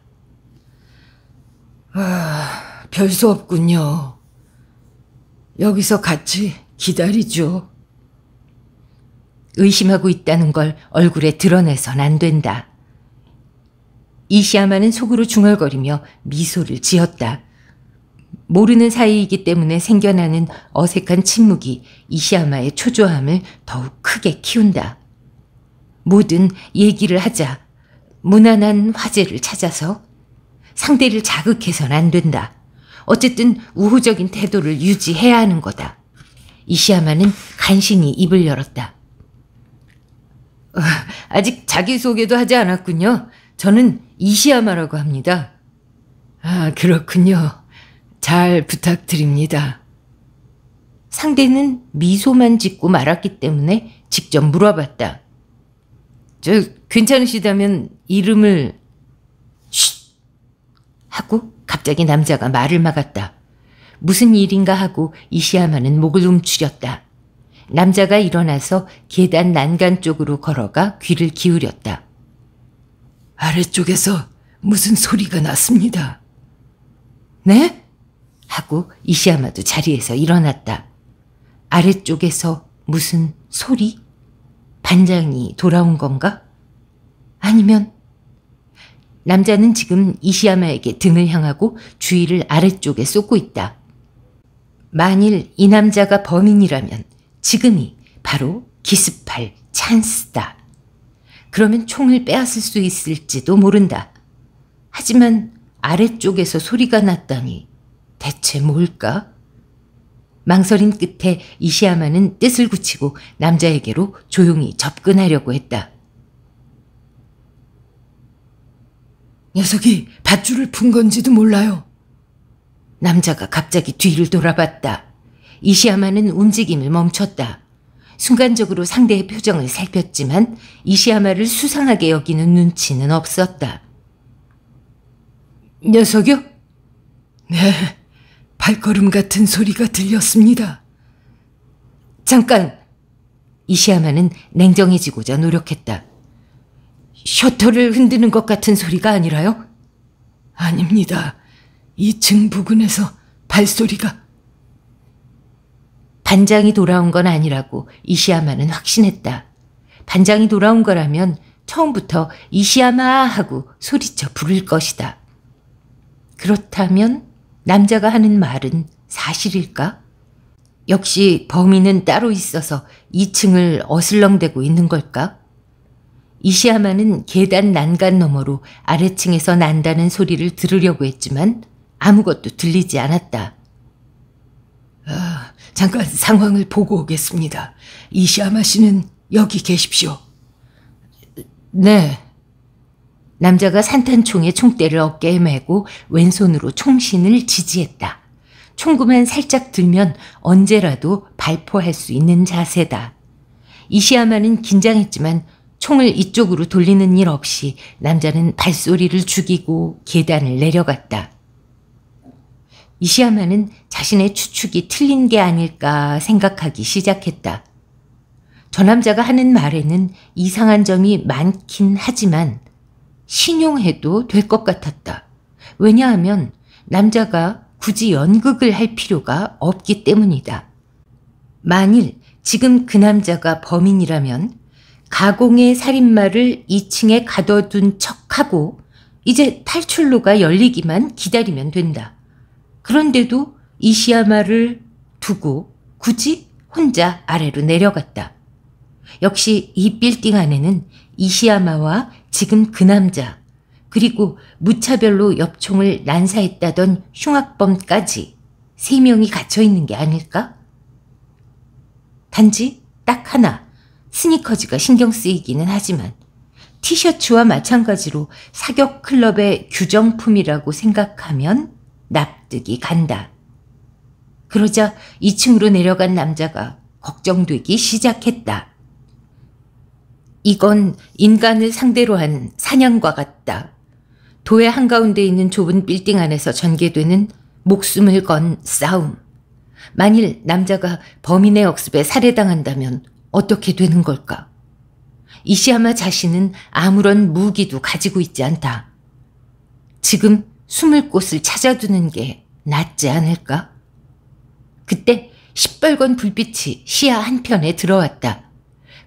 아, 별수 없군요. 여기서 같이 기다리죠. 의심하고 있다는 걸 얼굴에 드러내선 안 된다. 이시아마는 속으로 중얼거리며 미소를 지었다. 모르는 사이이기 때문에 생겨나는 어색한 침묵이 이시아마의 초조함을 더욱 크게 키운다. 뭐든 얘기를 하자. 무난한 화제를 찾아서 상대를 자극해선 안 된다. 어쨌든 우호적인 태도를 유지해야 하는 거다. 이시야마는 간신히 입을 열었다. 어, 아직 자기소개도 하지 않았군요. 저는 이시야마라고 합니다. 아, 그렇군요. 잘 부탁드립니다. 상대는 미소만 짓고 말았기 때문에 직접 물어봤다. 저 괜찮으시다면 이름을 쉿 하고 갑자기 남자가 말을 막았다. 무슨 일인가 하고 이시야마는 목을 움츠렸다. 남자가 일어나서 계단 난간 쪽으로 걸어가 귀를 기울였다. 아래쪽에서 무슨 소리가 났습니다. 네? 하고 이시야마도 자리에서 일어났다. 아래쪽에서 무슨 소리? 반장이 돌아온 건가? 아니면 남자는 지금 이시야마에게 등을 향하고 주의를 아래쪽에 쏟고 있다. 만일 이 남자가 범인이라면 지금이 바로 기습할 찬스다. 그러면 총을 빼앗을 수 있을지도 모른다. 하지만 아래쪽에서 소리가 났다니 대체 뭘까? 망설임 끝에 이시야마는 뜻을 굳히고 남자에게로 조용히 접근하려고 했다. 녀석이 밧줄을 푼 건지도 몰라요. 남자가 갑자기 뒤를 돌아봤다. 이시야마는 움직임을 멈췄다. 순간적으로 상대의 표정을 살폈지만 이시야마를 수상하게 여기는 눈치는 없었다. 녀석이요? 네, 발걸음 같은 소리가 들렸습니다. 잠깐! 이시야마는 냉정해지고자 노력했다. 셔터를 흔드는 것 같은 소리가 아니라요? 아닙니다. 2층 부근에서 발소리가. 반장이 돌아온 건 아니라고 이시야마는 확신했다. 반장이 돌아온 거라면 처음부터 이시야마 하고 소리쳐 부를 것이다. 그렇다면 남자가 하는 말은 사실일까? 역시 범인은 따로 있어서 2층을 어슬렁대고 있는 걸까? 이시야마는 계단 난간 너머로 아래층에서 난다는 소리를 들으려고 했지만 아무것도 들리지 않았다. 아, 잠깐 상황을 보고 오겠습니다. 이시야마 씨는 여기 계십시오. 네. 남자가 산탄총에 총대를 어깨에 메고 왼손으로 총신을 지지했다. 총구만 살짝 들면 언제라도 발포할 수 있는 자세다. 이시야마는 긴장했지만 총을 이쪽으로 돌리는 일 없이 남자는 발소리를 죽이고 계단을 내려갔다. 이시야마는 자신의 추측이 틀린 게 아닐까 생각하기 시작했다. 저 남자가 하는 말에는 이상한 점이 많긴 하지만 신용해도 될 것 같았다. 왜냐하면 남자가 굳이 연극을 할 필요가 없기 때문이다. 만일 지금 그 남자가 범인이라면 가공의 살인마를 2층에 가둬둔 척하고 이제 탈출로가 열리기만 기다리면 된다. 그런데도 이시야마를 두고 굳이 혼자 아래로 내려갔다. 역시 이 빌딩 안에는 이시야마와 지금 그 남자, 그리고 무차별로 엽총을 난사했다던 흉악범까지 세 명이 갇혀 있는 게 아닐까? 단지 딱 하나 스니커즈가 신경 쓰이기는 하지만 티셔츠와 마찬가지로 사격 클럽의 규정품이라고 생각하면 납득이 간다. 그러자 2층으로 내려간 남자가 걱정되기 시작했다. 이건 인간을 상대로 한 사냥과 같다. 도의 한가운데 있는 좁은 빌딩 안에서 전개되는 목숨을 건 싸움. 만일 남자가 범인의 억습에 살해당한다면 어떻게 되는 걸까? 이시야마 자신은 아무런 무기도 가지고 있지 않다. 지금 숨을 곳을 찾아두는 게 낫지 않을까? 그때 시뻘건 불빛이 시야 한편에 들어왔다.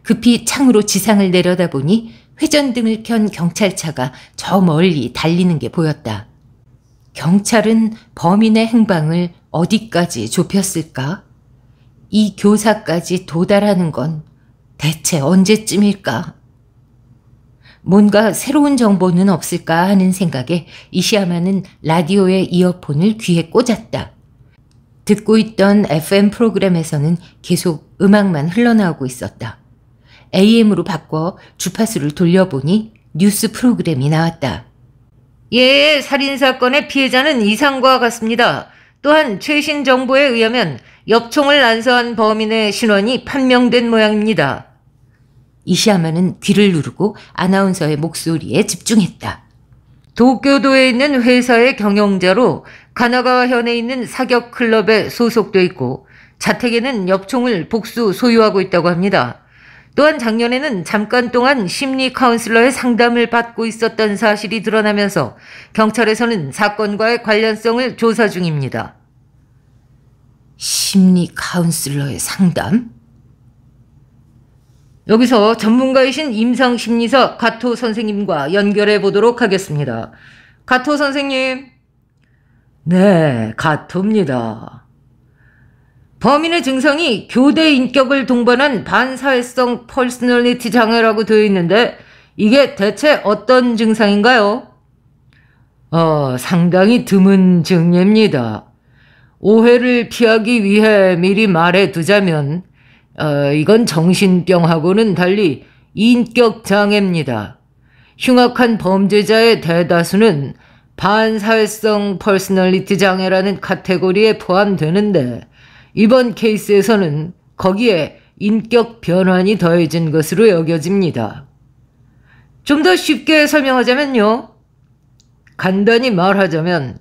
급히 창으로 지상을 내려다보니 회전등을 켠 경찰차가 저 멀리 달리는 게 보였다. 경찰은 범인의 행방을 어디까지 좁혔을까? 이 교사까지 도달하는 건 대체 언제쯤일까? 뭔가 새로운 정보는 없을까 하는 생각에 이시야마는 라디오의 이어폰을 귀에 꽂았다. 듣고 있던 FM 프로그램에서는 계속 음악만 흘러나오고 있었다. AM으로 바꿔 주파수를 돌려보니 뉴스 프로그램이 나왔다. 예, 살인사건의 피해자는 이상과 같습니다. 또한 최신 정보에 의하면 엽총을 난사한 범인의 신원이 판명된 모양입니다. 이시야마는 귀를 누르고 아나운서의 목소리에 집중했다. 도쿄도에 있는 회사의 경영자로 가나가와 현에 있는 사격 클럽에 소속돼 있고 자택에는 엽총을 복수 소유하고 있다고 합니다. 또한 작년에는 잠깐 동안 심리 카운슬러의 상담을 받고 있었던 사실이 드러나면서 경찰에서는 사건과의 관련성을 조사 중입니다. 심리 카운슬러의 상담? 여기서 전문가이신 임상심리사 가토 선생님과 연결해 보도록 하겠습니다. 가토 선생님. 네, 가토입니다. 범인의 증상이 교대 인격을 동반한 반사회성 퍼스널리티 장애라고 되어 있는데 이게 대체 어떤 증상인가요? 어, 상당히 드문 증례입니다. 오해를 피하기 위해 미리 말해 두자면 어, 이건 정신병하고는 달리 인격 장애입니다. 흉악한 범죄자의 대다수는 반사회성 퍼스널리티 장애라는 카테고리에 포함되는데 이번 케이스에서는 거기에 인격 변환이 더해진 것으로 여겨집니다. 좀 더 쉽게 설명하자면요. 간단히 말하자면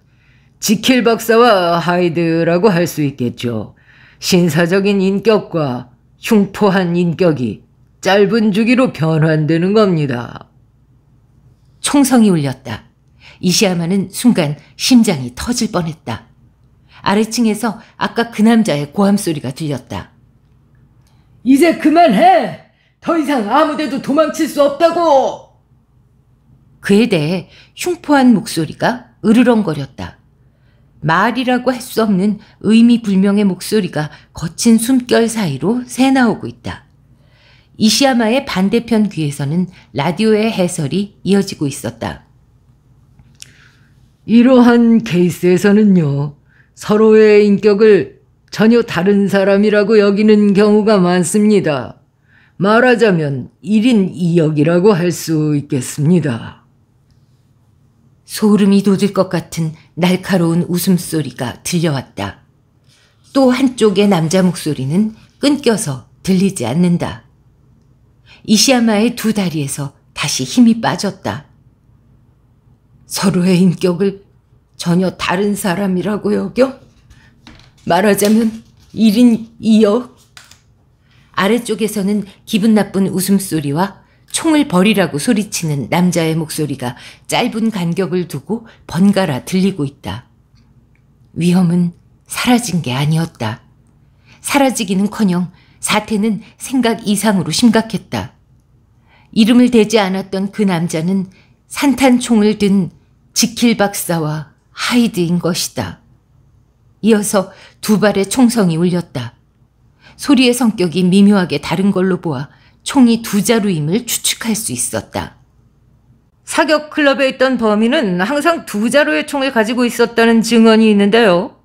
지킬 박사와 하이드라고 할 수 있겠죠. 신사적인 인격과 흉포한 인격이 짧은 주기로 변환되는 겁니다. 총성이 울렸다. 이시야마는 순간 심장이 터질 뻔했다. 아래층에서 아까 그 남자의 고함 소리가 들렸다. 이제 그만해! 더 이상 아무데도 도망칠 수 없다고! 그에 대해 흉포한 목소리가 으르렁거렸다. 말이라고 할 수 없는 의미 불명의 목소리가 거친 숨결 사이로 새 나오고 있다. 이시야마의 반대편 귀에서는 라디오의 해설이 이어지고 있었다. 이러한 케이스에서는요, 서로의 인격을 전혀 다른 사람이라고 여기는 경우가 많습니다. 말하자면 1인 2역이라고 할 수 있겠습니다. 소름이 돋을 것 같은 날카로운 웃음소리가 들려왔다. 또 한쪽의 남자 목소리는 끊겨서 들리지 않는다. 이시야마의 두 다리에서 다시 힘이 빠졌다. 서로의 인격을 전혀 다른 사람이라고 여겨? 말하자면 1인 2역? 아래쪽에서는 기분 나쁜 웃음소리와 총을 버리라고 소리치는 남자의 목소리가 짧은 간격을 두고 번갈아 들리고 있다. 위험은 사라진 게 아니었다. 사라지기는 커녕 사태는 생각 이상으로 심각했다. 이름을 대지 않았던 그 남자는 산탄총을 든 지킬 박사와 하이드인 것이다. 이어서 두 발의 총성이 울렸다. 소리의 성격이 미묘하게 다른 걸로 보아 총이 두 자루임을 추측할 수 있었다. 사격 클럽에 있던 범인은 항상 두 자루의 총을 가지고 있었다는 증언이 있는데요.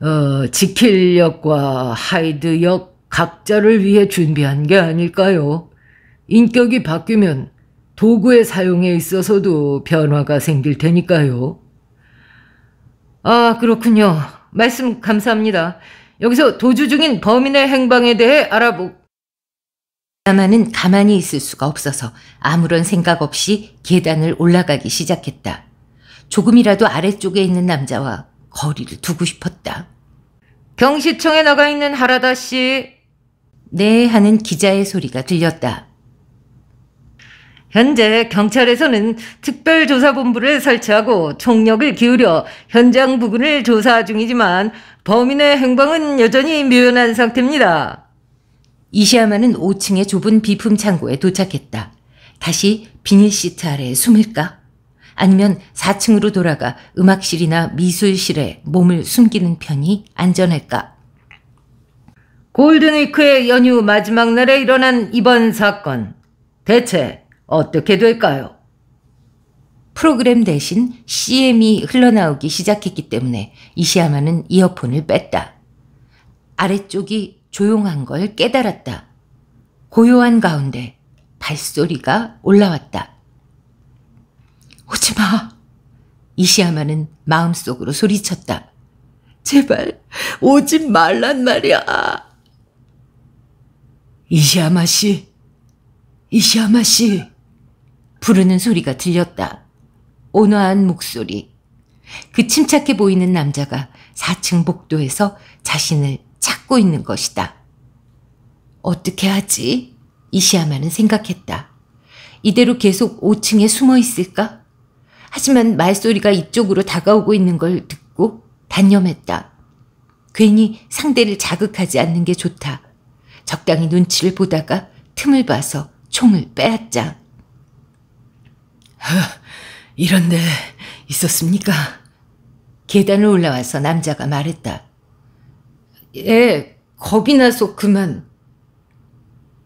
어, 지킬 역과 하이드 역 각자를 위해 준비한 게 아닐까요? 인격이 바뀌면 도구의 사용에 있어서도 변화가 생길 테니까요. 아, 그렇군요. 말씀 감사합니다. 여기서 도주 중인 범인의 행방에 대해 알아보. 나만은 가만히 있을 수가 없어서 아무런 생각 없이 계단을 올라가기 시작했다. 조금이라도 아래쪽에 있는 남자와 거리를 두고 싶었다. 경시청에 나가 있는 하라다 씨. 네 하는 기자의 소리가 들렸다. 현재 경찰에서는 특별조사본부를 설치하고 총력을 기울여 현장 부근을 조사 중이지만 범인의 행방은 여전히 묘연한 상태입니다. 이시야마는 5층의 좁은 비품 창고에 도착했다. 다시 비닐 시트 아래에 숨을까? 아니면 4층으로 돌아가 음악실이나 미술실에 몸을 숨기는 편이 안전할까? 골든위크의 연휴 마지막 날에 일어난 이번 사건. 대체 어떻게 될까요? 프로그램 대신 CM이 흘러나오기 시작했기 때문에 이시야마는 이어폰을 뺐다. 아래쪽이 조용한 걸 깨달았다. 고요한 가운데 발소리가 올라왔다. 오지 마! 이시야마는 마음속으로 소리쳤다. 제발 오지 말란 말이야. 이시아마 씨, 이시아마 씨. 부르는 소리가 들렸다. 온화한 목소리. 그 침착해 보이는 남자가 4층 복도에서 자신을 찾고 있는 것이다. 어떻게 하지? 이시야마는 생각했다. 이대로 계속 5층에 숨어 있을까? 하지만 말소리가 이쪽으로 다가오고 있는 걸 듣고 단념했다. 괜히 상대를 자극하지 않는 게 좋다. 적당히 눈치를 보다가 틈을 봐서 총을 빼앗자. 이런데 있었습니까? 계단을 올라와서 남자가 말했다. 예, 겁이 나서 그만.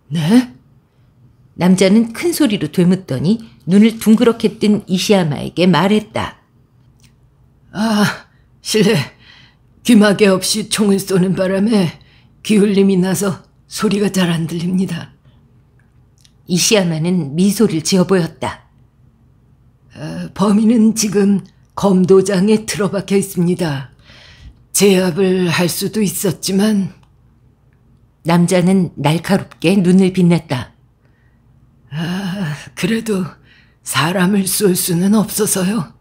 네? 남자는 큰 소리로 되묻더니 눈을 둥그렇게 뜬 이시야마에게 말했다. 아, 실례. 귀마개 없이 총을 쏘는 바람에 기울림이 나서 소리가 잘 안 들립니다. 이시야마는 미소를 지어 보였다. 아, 범인은 지금 검도장에 틀어박혀 있습니다. 제압을 할 수도 있었지만 남자는 날카롭게 눈을 빛냈다. 아, 그래도 사람을 쏠 수는 없어서요.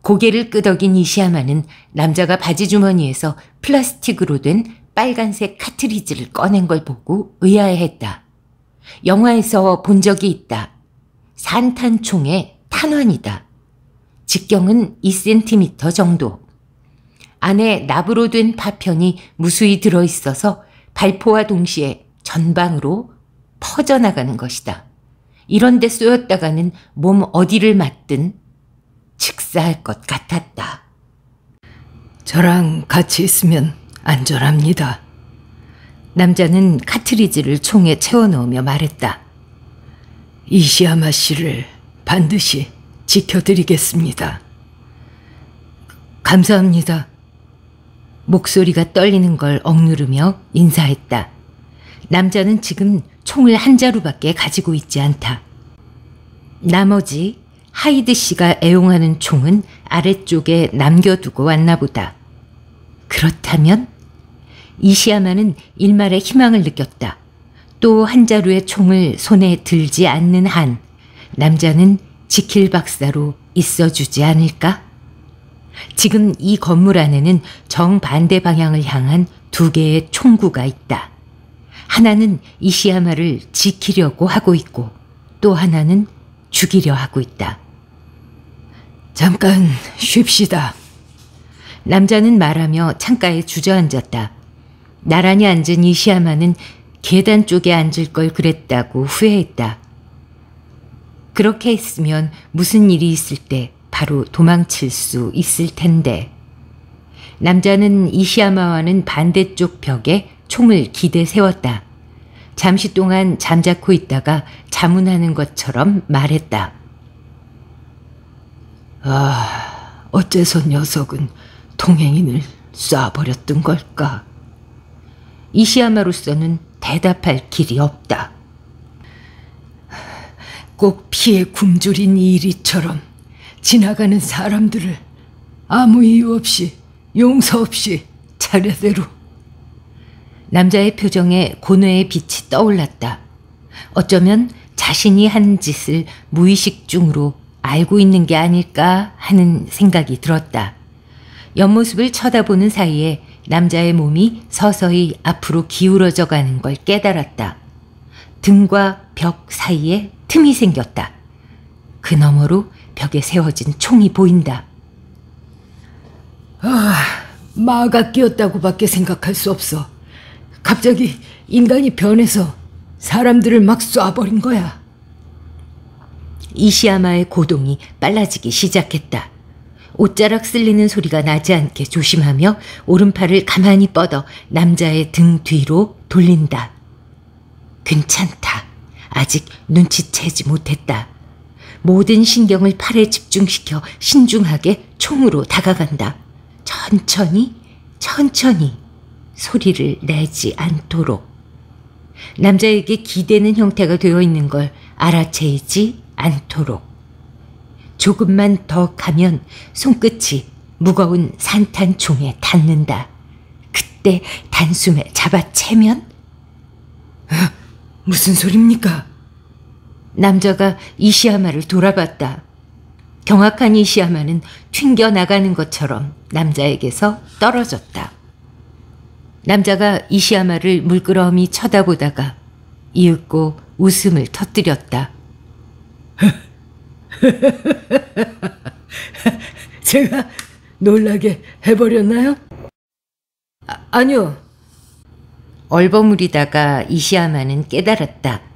고개를 끄덕인 이시야마는 남자가 바지 주머니에서 플라스틱으로 된 빨간색 카트리지를 꺼낸 걸 보고 의아해했다. 영화에서 본 적이 있다. 산탄총의 탄환이다. 직경은 2cm 정도. 안에 납으로 된 파편이 무수히 들어있어서 발포와 동시에 전방으로 퍼져나가는 것이다. 이런데 쏘였다가는 몸 어디를 맞든 즉사할 것 같았다. 저랑 같이 있으면 안전합니다. 남자는 카트리지를 총에 채워 넣으며 말했다. 이시야마 씨를 반드시 지켜드리겠습니다. 감사합니다. 목소리가 떨리는 걸 억누르며 인사했다. 남자는 지금 총을 한 자루밖에 가지고 있지 않다. 나머지 하이드 씨가 애용하는 총은 아래쪽에 남겨두고 왔나 보다. 그렇다면 이시야마는 일말의 희망을 느꼈다. 또 한 자루의 총을 손에 들지 않는 한 남자는 지킬 박사로 있어주지 않을까? 지금 이 건물 안에는 정반대 방향을 향한 두 개의 총구가 있다. 하나는 이시야마를 지키려고 하고 있고 또 하나는 죽이려 하고 있다. 잠깐 쉽시다. 남자는 말하며 창가에 주저앉았다. 나란히 앉은 이시야마는 계단 쪽에 앉을 걸 그랬다고 후회했다. 그렇게 했으면 무슨 일이 있을 때 바로 도망칠 수 있을 텐데. 남자는 이시야마와는 반대쪽 벽에 총을 기대 세웠다. 잠시 동안 잠자코 있다가 자문하는 것처럼 말했다. 아, 어째서 녀석은 동행인을 쏴버렸던 걸까? 이시야마로서는 대답할 길이 없다. 꼭 피해 굶주린 이리처럼 지나가는 사람들을 아무 이유 없이 용서 없이 차례대로 남자의 표정에 고뇌의 빛이 떠올랐다. 어쩌면 자신이 한 짓을 무의식 중으로 알고 있는 게 아닐까 하는 생각이 들었다. 옆모습을 쳐다보는 사이에 남자의 몸이 서서히 앞으로 기울어져 가는 걸 깨달았다. 등과 벽 사이에 틈이 생겼다. 그 너머로 벽에 세워진 총이 보인다. 아, 마가 끼었다고밖에 생각할 수 없어. 갑자기 인간이 변해서 사람들을 막 쏴버린 거야. 이시야마의 고동이 빨라지기 시작했다. 옷자락 쓸리는 소리가 나지 않게 조심하며 오른팔을 가만히 뻗어 남자의 등 뒤로 돌린다. 괜찮다. 아직 눈치채지 못했다. 모든 신경을 팔에 집중시켜 신중하게 총으로 다가간다. 천천히, 천천히 소리를 내지 않도록. 남자에게 기대는 형태가 되어 있는 걸 알아채지 않도록. 조금만 더 가면 손끝이 무거운 산탄총에 닿는다. 그때 단숨에 잡아채면 무슨 소립니까? 남자가 이시야마를 돌아봤다. 경악한 이시야마는 튕겨나가는 것처럼 남자에게서 떨어졌다. 남자가 이시야마를 물끄러미 쳐다보다가 이윽고 웃음을 터뜨렸다. 제가 놀라게 해버렸나요? 아, 아니요. 얼버무리다가 이시야마는 깨달았다.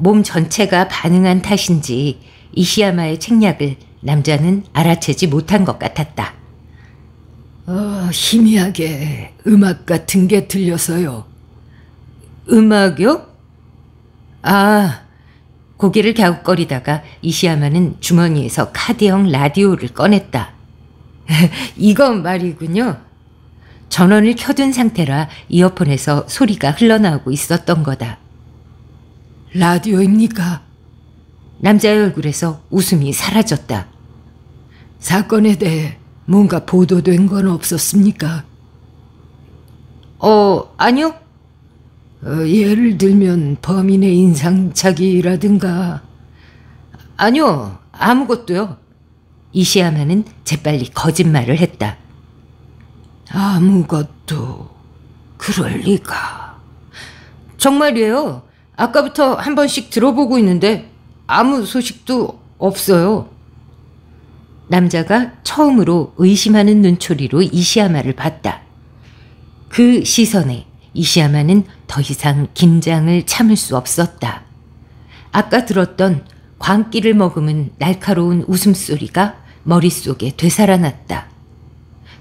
몸 전체가 반응한 탓인지 이시야마의 책략을 남자는 알아채지 못한 것 같았다. 어, 희미하게 음악 같은 게 들려서요. 음악이요? 아, 고개를 갸웃거리다가 이시야마는 주머니에서 카드형 라디오를 꺼냈다. 이건 말이군요. 전원을 켜둔 상태라 이어폰에서 소리가 흘러나오고 있었던 거다. 라디오입니까? 남자의 얼굴에서 웃음이 사라졌다. 사건에 대해 뭔가 보도된 건 없었습니까? 어, 아니요. 어, 예를 들면 범인의 인상착의라든가 아니요. 아무것도요. 이시야마는 재빨리 거짓말을 했다. 아무것도 그럴 리가. 정말이에요. 아까부터 한 번씩 들어보고 있는데 아무 소식도 없어요. 남자가 처음으로 의심하는 눈초리로 이시야마를 봤다. 그 시선에 이시야마는 더 이상 긴장을 참을 수 없었다. 아까 들었던 광기를 머금은 날카로운 웃음소리가 머릿속에 되살아났다.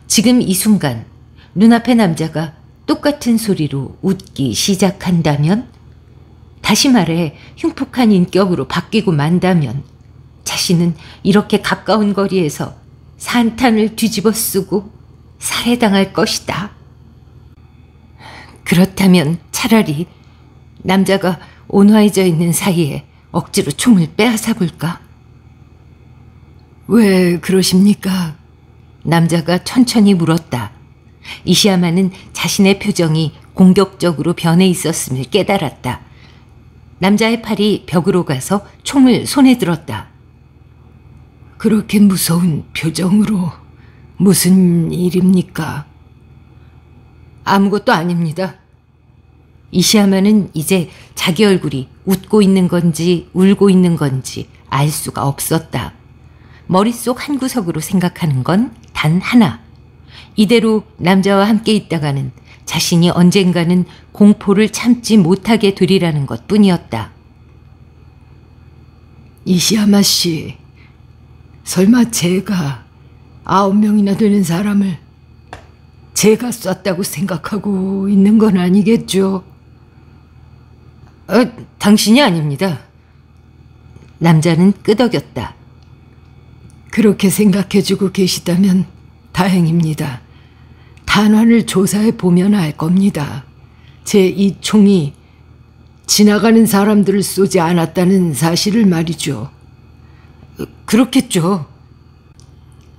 지금 이 순간 눈앞의 남자가 똑같은 소리로 웃기 시작한다면 다시 말해 흉폭한 인격으로 바뀌고 만다면 자신은 이렇게 가까운 거리에서 산탄을 뒤집어 쓰고 살해당할 것이다. 그렇다면 차라리 남자가 온화해져 있는 사이에 억지로 총을 빼앗아 볼까? 왜 그러십니까? 남자가 천천히 물었다. 이시야마는 자신의 표정이 공격적으로 변해 있었음을 깨달았다. 남자의 팔이 벽으로 가서 총을 손에 들었다. 그렇게 무서운 표정으로 무슨 일입니까? 아무것도 아닙니다. 이시야마는 이제 자기 얼굴이 웃고 있는 건지 울고 있는 건지 알 수가 없었다. 머릿속 한 구석으로 생각하는 건 단 하나. 이대로 남자와 함께 있다가는 자신이 언젠가는 공포를 참지 못하게 되리라는 것 뿐이었다. 이시야마 씨, 설마 제가 아홉 명이나 되는 사람을 제가 쐈다고 생각하고 있는 건 아니겠죠? 어, 당신이 아닙니다. 남자는 끄덕였다. 그렇게 생각해주고 계시다면 다행입니다. 탄환을 조사해 보면 알 겁니다. 제이 총이 지나가는 사람들을 쏘지 않았다는 사실을 말이죠. 그렇겠죠.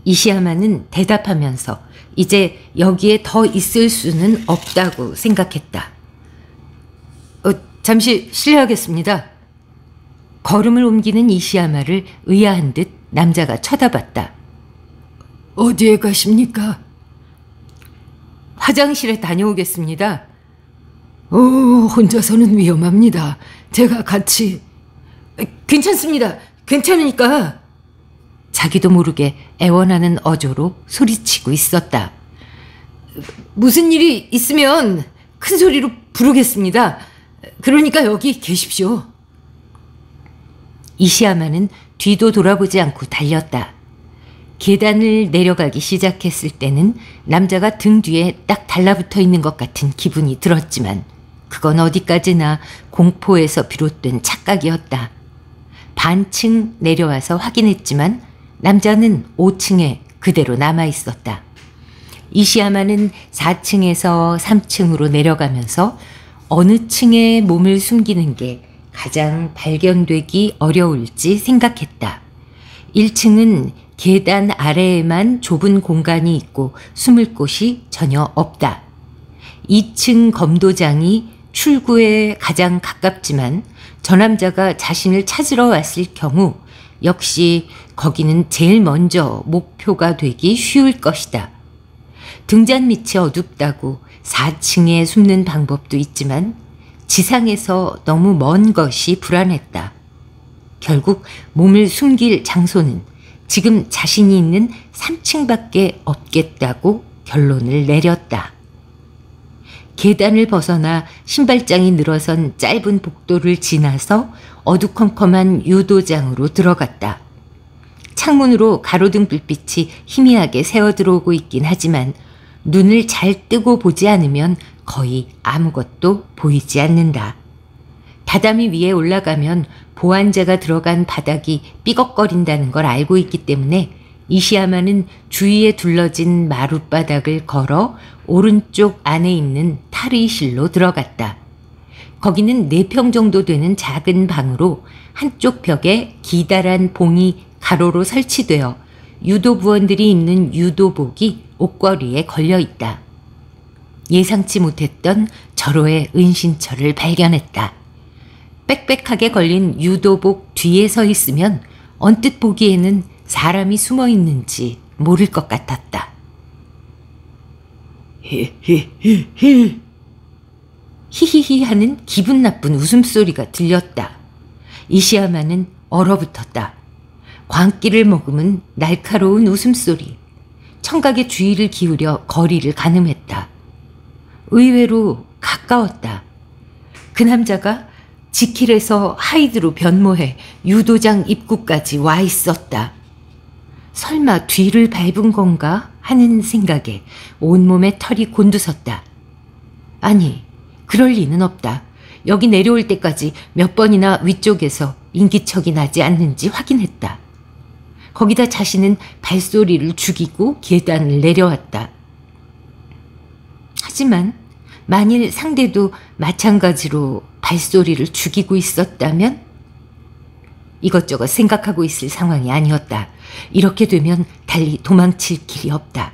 이시야마는 대답하면서 이제 여기에 더 있을 수는 없다고 생각했다. 어, 잠시 실례하겠습니다. 걸음을 옮기는 이시야마를 의아한 듯 남자가 쳐다봤다. 어디에 가십니까? 화장실에 다녀오겠습니다. 오, 혼자서는 위험합니다. 제가 같이. 괜찮습니다. 괜찮으니까. 자기도 모르게 애원하는 어조로 소리치고 있었다. 무슨 일이 있으면 큰 소리로 부르겠습니다. 그러니까 여기 계십시오. 이시야마는 뒤도 돌아보지 않고 달렸다. 계단을 내려가기 시작했을 때는 남자가 등 뒤에 딱 달라붙어 있는 것 같은 기분이 들었지만 그건 어디까지나 공포에서 비롯된 착각이었다. 반층 내려와서 확인했지만 남자는 5층에 그대로 남아 있었다. 이시야마는 4층에서 3층으로 내려가면서 어느 층에 몸을 숨기는 게 가장 발견되기 어려울지 생각했다. 1층은 계단 아래에만 좁은 공간이 있고 숨을 곳이 전혀 없다. 2층 검도장이 출구에 가장 가깝지만 저 남자가 자신을 찾으러 왔을 경우 역시 거기는 제일 먼저 목표가 되기 쉬울 것이다. 등잔 밑이 어둡다고 4층에 숨는 방법도 있지만 지상에서 너무 먼 것이 불안했다. 결국 몸을 숨길 장소는 지금 자신이 있는 3층밖에 없겠다고 결론을 내렸다. 계단을 벗어나 신발장이 늘어선 짧은 복도를 지나서 어두컴컴한 유도장으로 들어갔다. 창문으로 가로등 불빛이 희미하게 새어 들어오고 있긴 하지만 눈을 잘 뜨고 보지 않으면 거의 아무것도 보이지 않는다. 다다미 위에 올라가면 보안자가 들어간 바닥이 삐걱거린다는 걸 알고 있기 때문에 이시야마는 주위에 둘러진 마룻바닥을 걸어 오른쪽 안에 있는 탈의실로 들어갔다. 거기는 네 평 정도 되는 작은 방으로 한쪽 벽에 기다란 봉이 가로로 설치되어 유도부원들이 입는 유도복이 옷걸이에 걸려 있다. 예상치 못했던 절호의 은신처를 발견했다. 빽빽하게 걸린 유도복 뒤에 서 있으면 언뜻 보기에는 사람이 숨어 있는지 모를 것 같았다. 히히히히. 히히히 하는 기분 나쁜 웃음소리가 들렸다. 이시야마는 얼어붙었다. 광기를 머금은 날카로운 웃음소리. 청각의 주의를 기울여 거리를 가늠했다. 의외로 가까웠다. 그 남자가 지킬에서 하이드로 변모해 유도장 입구까지 와 있었다. 설마 뒤를 밟은 건가 하는 생각에 온몸에 털이 곤두섰다. 아니, 그럴 리는 없다. 여기 내려올 때까지 몇 번이나 위쪽에서 인기척이 나지 않는지 확인했다. 거기다 자신은 발소리를 죽이고 계단을 내려왔다. 하지만 만일 상대도 마찬가지로 발소리를 죽이고 있었다면 이것저것 생각하고 있을 상황이 아니었다. 이렇게 되면 달리 도망칠 길이 없다.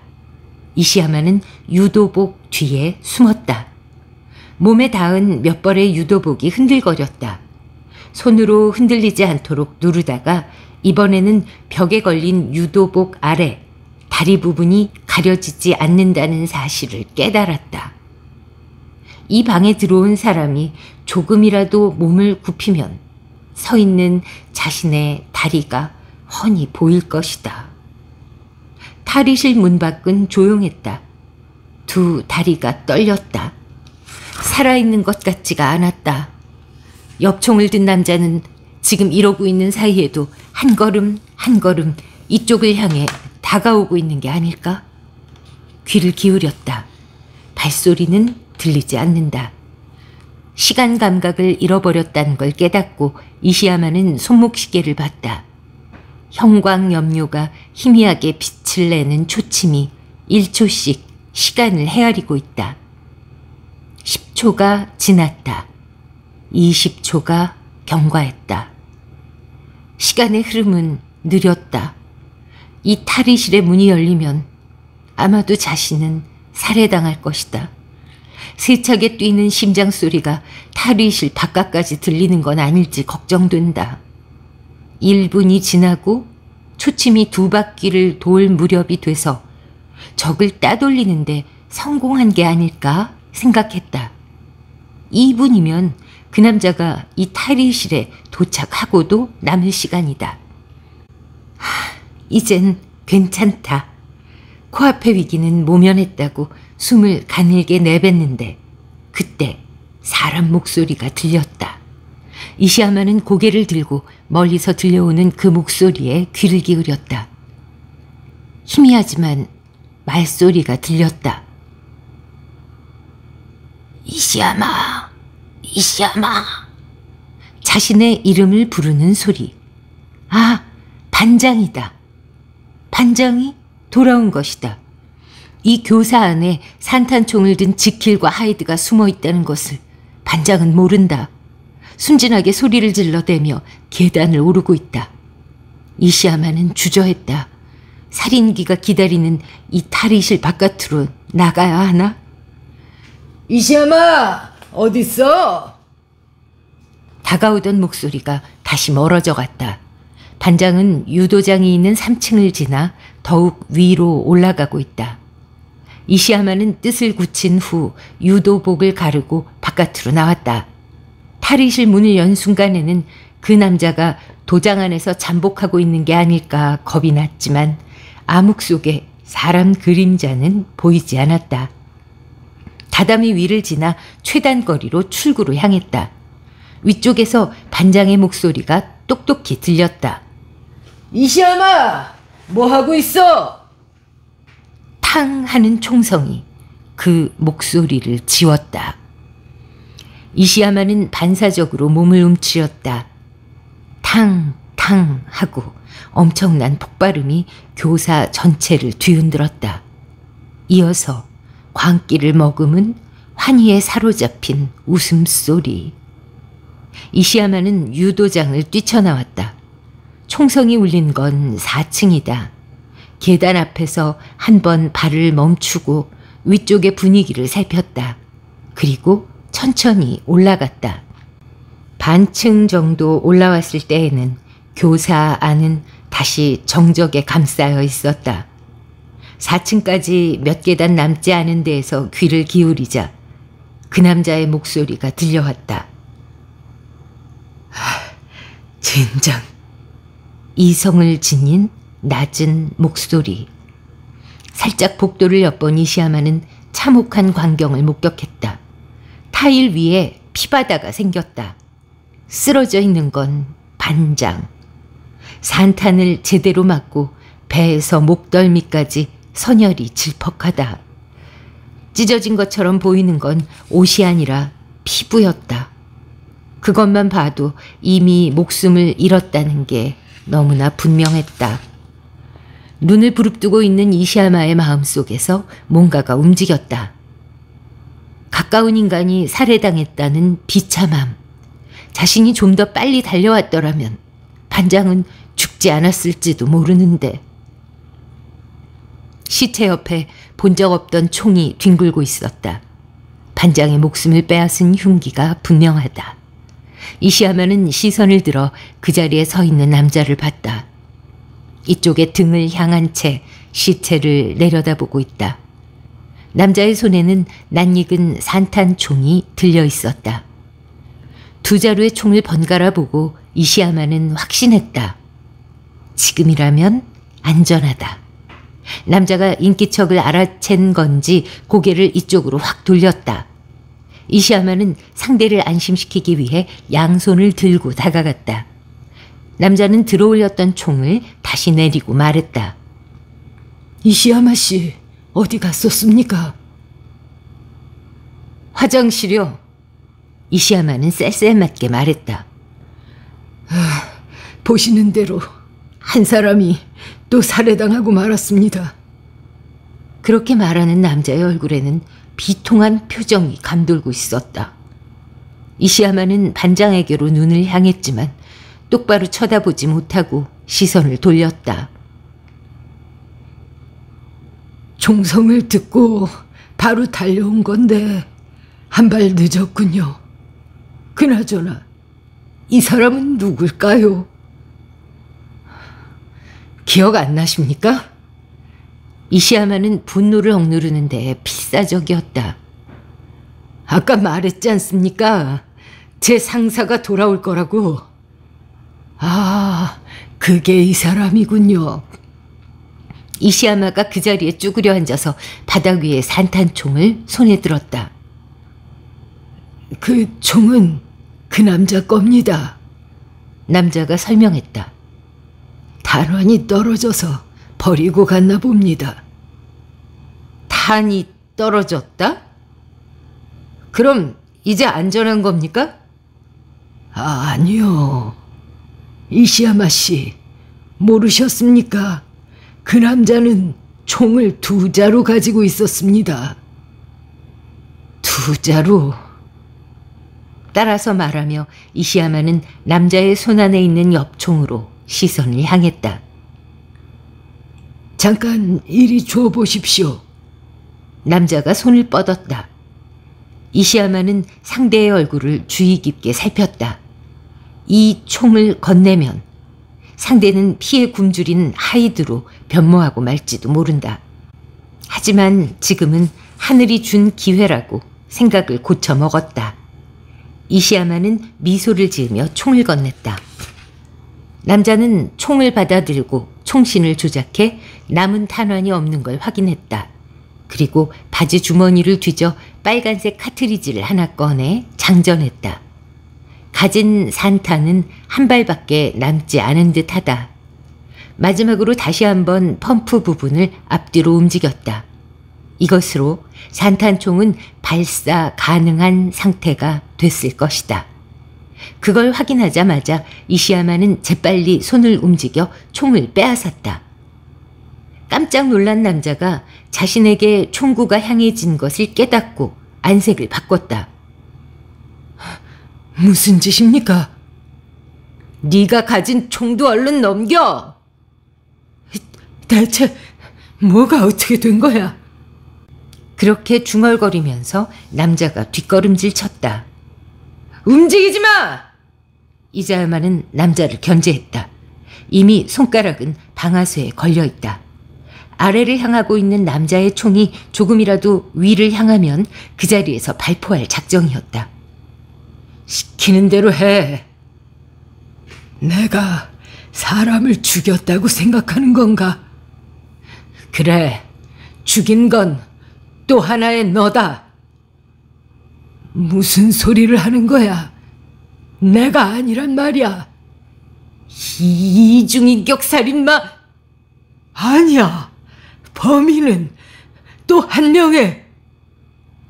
이시야마는 유도복 뒤에 숨었다. 몸에 닿은 몇 벌의 유도복이 흔들거렸다. 손으로 흔들리지 않도록 누르다가 이번에는 벽에 걸린 유도복 아래 다리 부분이 가려지지 않는다는 사실을 깨달았다. 이 방에 들어온 사람이 조금이라도 몸을 굽히면 서 있는 자신의 다리가 훤히 보일 것이다. 탈의실 문 밖은 조용했다. 두 다리가 떨렸다. 살아있는 것 같지가 않았다. 엽총을 든 남자는 지금 이러고 있는 사이에도 한 걸음 한 걸음 이쪽을 향해 다가오고 있는 게 아닐까? 귀를 기울였다. 발소리는 들리지 않는다. 시간 감각을 잃어버렸다는 걸 깨닫고 이시야마는 손목시계를 봤다. 형광 염료가 희미하게 빛을 내는 초침이 1초씩 시간을 헤아리고 있다. 10초가 지났다. 20초가 경과했다. 시간의 흐름은 느렸다. 이 탈의실의 문이 열리면 아마도 자신은 살해당할 것이다. 세차게 뛰는 심장 소리가 탈의실 바깥까지 들리는 건 아닐지 걱정된다. 1분이 지나고 초침이 두 바퀴를 돌 무렵이 돼서 적을 따돌리는데 성공한 게 아닐까 생각했다. 2분이면 그 남자가 이 탈의실에 도착하고도 남을 시간이다. 하, 이젠 괜찮다. 코앞의 위기는 모면했다고 숨을 가늘게 내뱉는데 그때 사람 목소리가 들렸다. 이시아마는 고개를 들고 멀리서 들려오는 그 목소리에 귀를 기울였다. 희미하지만 말소리가 들렸다. 이시아마, 이시야마. 자신의 이름을 부르는 소리. 아, 반장이다. 반장이 돌아온 것이다. 이 교사 안에 산탄총을 든 지킬과 하이드가 숨어 있다는 것을 반장은 모른다. 순진하게 소리를 질러대며 계단을 오르고 있다. 이시야마는 주저했다. 살인기가 기다리는 이 탈의실 바깥으로 나가야 하나? 이시야마 어딨어? 다가오던 목소리가 다시 멀어져 갔다. 반장은 유도장이 있는 3층을 지나 더욱 위로 올라가고 있다. 이시야마는 뜻을 굳힌 후 유도복을 가르고 바깥으로 나왔다. 탈의실 문을 연 순간에는 그 남자가 도장 안에서 잠복하고 있는 게 아닐까 겁이 났지만 암흑 속에 사람 그림자는 보이지 않았다. 다다미 위를 지나 최단거리로 출구로 향했다. 위쪽에서 반장의 목소리가 똑똑히 들렸다. 이시야마 뭐 하고 있어? 탕 하는 총성이 그 목소리를 지웠다. 이시야마는 반사적으로 몸을 움츠렸다. 탕, 탕 하고 엄청난 폭발음이 교사 전체를 뒤흔들었다. 이어서 광기를 머금은 환희에 사로잡힌 웃음소리. 이시야마는 유도장을 뛰쳐나왔다. 총성이 울린 건 4층이다. 계단 앞에서 한 번 발을 멈추고 위쪽의 분위기를 살폈다. 그리고 천천히 올라갔다. 반층 정도 올라왔을 때에는 교사 안은 다시 정적에 감싸여 있었다. 4층까지 몇 계단 남지 않은 데에서 귀를 기울이자 그 남자의 목소리가 들려왔다. 진정. 이성을 지닌 낮은 목소리. 살짝 복도를 엿본 이시야마는 참혹한 광경을 목격했다. 타일 위에 피바다가 생겼다. 쓰러져 있는 건 반장. 산탄을 제대로 맞고 배에서 목덜미까지 선혈이 질퍽하다. 찢어진 것처럼 보이는 건 옷이 아니라 피부였다. 그것만 봐도 이미 목숨을 잃었다는 게 너무나 분명했다. 눈을 부릅뜨고 있는 이시아마의 마음속에서 뭔가가 움직였다. 가까운 인간이 살해당했다는 비참함. 자신이 좀 더 빨리 달려왔더라면 반장은 죽지 않았을지도 모르는데. 시체 옆에 본 적 없던 총이 뒹굴고 있었다. 반장의 목숨을 빼앗은 흉기가 분명하다. 이시아마는 시선을 들어 그 자리에 서 있는 남자를 봤다. 이쪽에 등을 향한 채 시체를 내려다보고 있다. 남자의 손에는 낯익은 산탄 총이 들려 있었다. 두 자루의 총을 번갈아 보고 이시아마는 확신했다. 지금이라면 안전하다. 남자가 인기척을 알아챈 건지 고개를 이쪽으로 확 돌렸다. 이시아마는 상대를 안심시키기 위해 양손을 들고 다가갔다. 남자는 들어올렸던 총을 다시 내리고 말했다. 이시야마 씨 어디 갔었습니까? 화장실이요. 이시야마는 쌀쌀맞게 말했다. 보시는 대로 한 사람이 또 살해당하고 말았습니다. 그렇게 말하는 남자의 얼굴에는 비통한 표정이 감돌고 있었다. 이시야마는 반장에게로 눈을 향했지만 똑바로 쳐다보지 못하고 시선을 돌렸다. 종성을 듣고 바로 달려온 건데 한 발 늦었군요. 그나저나 이 사람은 누굴까요? 기억 안 나십니까? 이시야마는 분노를 억누르는데 필사적이었다. 아까 말했지 않습니까? 제 상사가 돌아올 거라고. 아, 그게 이 사람이군요. 이시야마가 그 자리에 쭈그려 앉아서 바닥 위에 산탄총을 손에 들었다. 그 총은 그 남자 겁니다. 남자가 설명했다. 탄환이 떨어져서 버리고 갔나 봅니다. 탄이 떨어졌다? 그럼 이제 안전한 겁니까? 아, 아니요. 이시야마 씨, 모르셨습니까? 그 남자는 총을 두 자루 가지고 있었습니다. 두 자루. 따라서 말하며 이시야마는 남자의 손 안에 있는 엽총으로 시선을 향했다. 잠깐 이리 줘 보십시오. 남자가 손을 뻗었다. 이시야마는 상대의 얼굴을 주의 깊게 살폈다. 이 총을 건네면 상대는 피에 굶주린 하이드로 변모하고 말지도 모른다. 하지만 지금은 하늘이 준 기회라고 생각을 고쳐 먹었다. 이시야마는 미소를 지으며 총을 건넸다. 남자는 총을 받아들고 총신을 조작해 남은 탄환이 없는 걸 확인했다. 그리고 바지 주머니를 뒤져 빨간색 카트리지를 하나 꺼내 장전했다. 가진 산탄은 한 발밖에 남지 않은 듯하다. 마지막으로 다시 한번 펌프 부분을 앞뒤로 움직였다. 이것으로 산탄총은 발사 가능한 상태가 됐을 것이다. 그걸 확인하자마자 이시야마는 재빨리 손을 움직여 총을 빼앗았다. 깜짝 놀란 남자가 자신에게 총구가 향해진 것을 깨닫고 안색을 바꿨다. 무슨 짓입니까? 네가 가진 총도 얼른 넘겨! 대체 뭐가 어떻게 된 거야? 그렇게 중얼거리면서 남자가 뒷걸음질 쳤다. 움직이지 마! 이자야마는 남자를 견제했다. 이미 손가락은 방아쇠에 걸려 있다. 아래를 향하고 있는 남자의 총이 조금이라도 위를 향하면 그 자리에서 발포할 작정이었다. 시키는 대로 해. 내가 사람을 죽였다고 생각하는 건가? 그래, 죽인 건 또 하나의 너다. 무슨 소리를 하는 거야? 내가 아니란 말이야. 이중인격 살인마! 아니야. 범인은 또 한 명의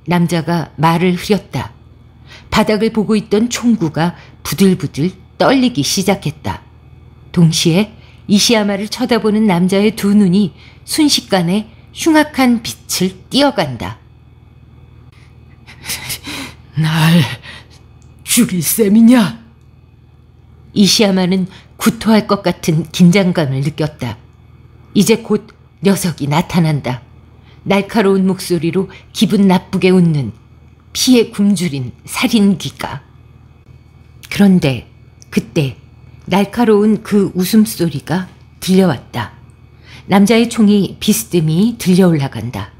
남자가 말을 흐렸다. 바닥을 보고 있던 총구가 부들부들 떨리기 시작했다. 동시에 이시야마를 쳐다보는 남자의 두 눈이 순식간에 흉악한 빛을 띄어간다. 날 죽일 셈이냐? 이시야마는 구토할 것 같은 긴장감을 느꼈다. 이제 곧 녀석이 나타난다. 날카로운 목소리로 기분 나쁘게 웃는 피에 굶주린 살인귀가. 그런데 그때 날카로운 그 웃음소리가 들려왔다. 남자의 총이 비스듬히 들려 올라간다.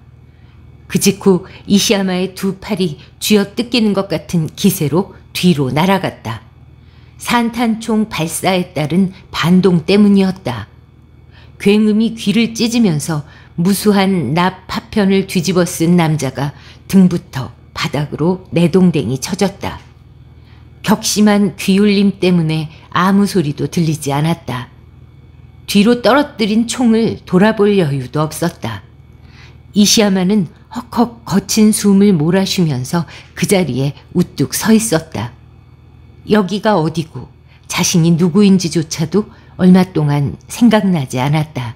그 직후 이시야마의 두 팔이 쥐어 뜯기는 것 같은 기세로 뒤로 날아갔다. 산탄총 발사에 따른 반동 때문이었다. 굉음이 귀를 찢으면서 무수한 납 파편을 뒤집어 쓴 남자가 등부터 바닥으로 내동댕이 쳐졌다. 격심한 귀울림 때문에 아무 소리도 들리지 않았다. 뒤로 떨어뜨린 총을 돌아볼 여유도 없었다. 이시야마는 헉헉 거친 숨을 몰아쉬면서 그 자리에 우뚝 서 있었다. 여기가 어디고 자신이 누구인지조차도 얼마 동안 생각나지 않았다.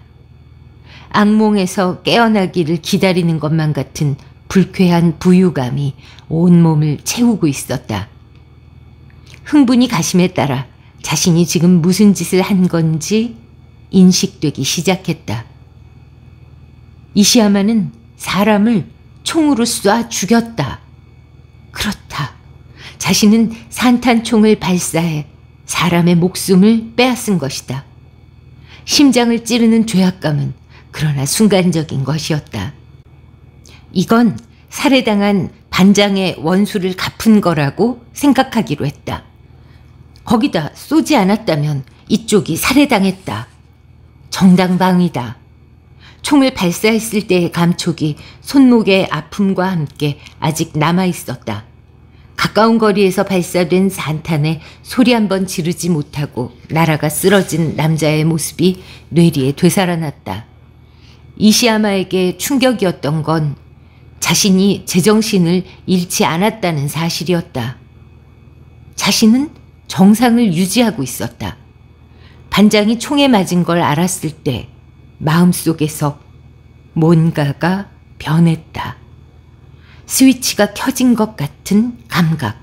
악몽에서 깨어나기를 기다리는 것만 같은 불쾌한 부유감이 온몸을 채우고 있었다. 흥분이 가심에 따라 자신이 지금 무슨 짓을 한 건지 인식되기 시작했다. 이시야마는 사람을 총으로 쏴 죽였다. 그렇다. 자신은 산탄총을 발사해 사람의 목숨을 빼앗은 것이다. 심장을 찌르는 죄악감은 그러나 순간적인 것이었다. 이건 살해당한 반장의 원수를 갚은 거라고 생각하기로 했다. 거기다 쏘지 않았다면 이쪽이 살해당했다. 정당방위다. 총을 발사했을 때의 감촉이 손목의 아픔과 함께 아직 남아 있었다. 가까운 거리에서 발사된 산탄에 소리 한 번 지르지 못하고 날아가 쓰러진 남자의 모습이 뇌리에 되살아났다. 이시야마에게 충격이었던 건 자신이 제정신을 잃지 않았다는 사실이었다. 자신은 정상을 유지하고 있었다. 반장이 총에 맞은 걸 알았을 때 마음속에서 뭔가가 변했다. 스위치가 켜진 것 같은 감각.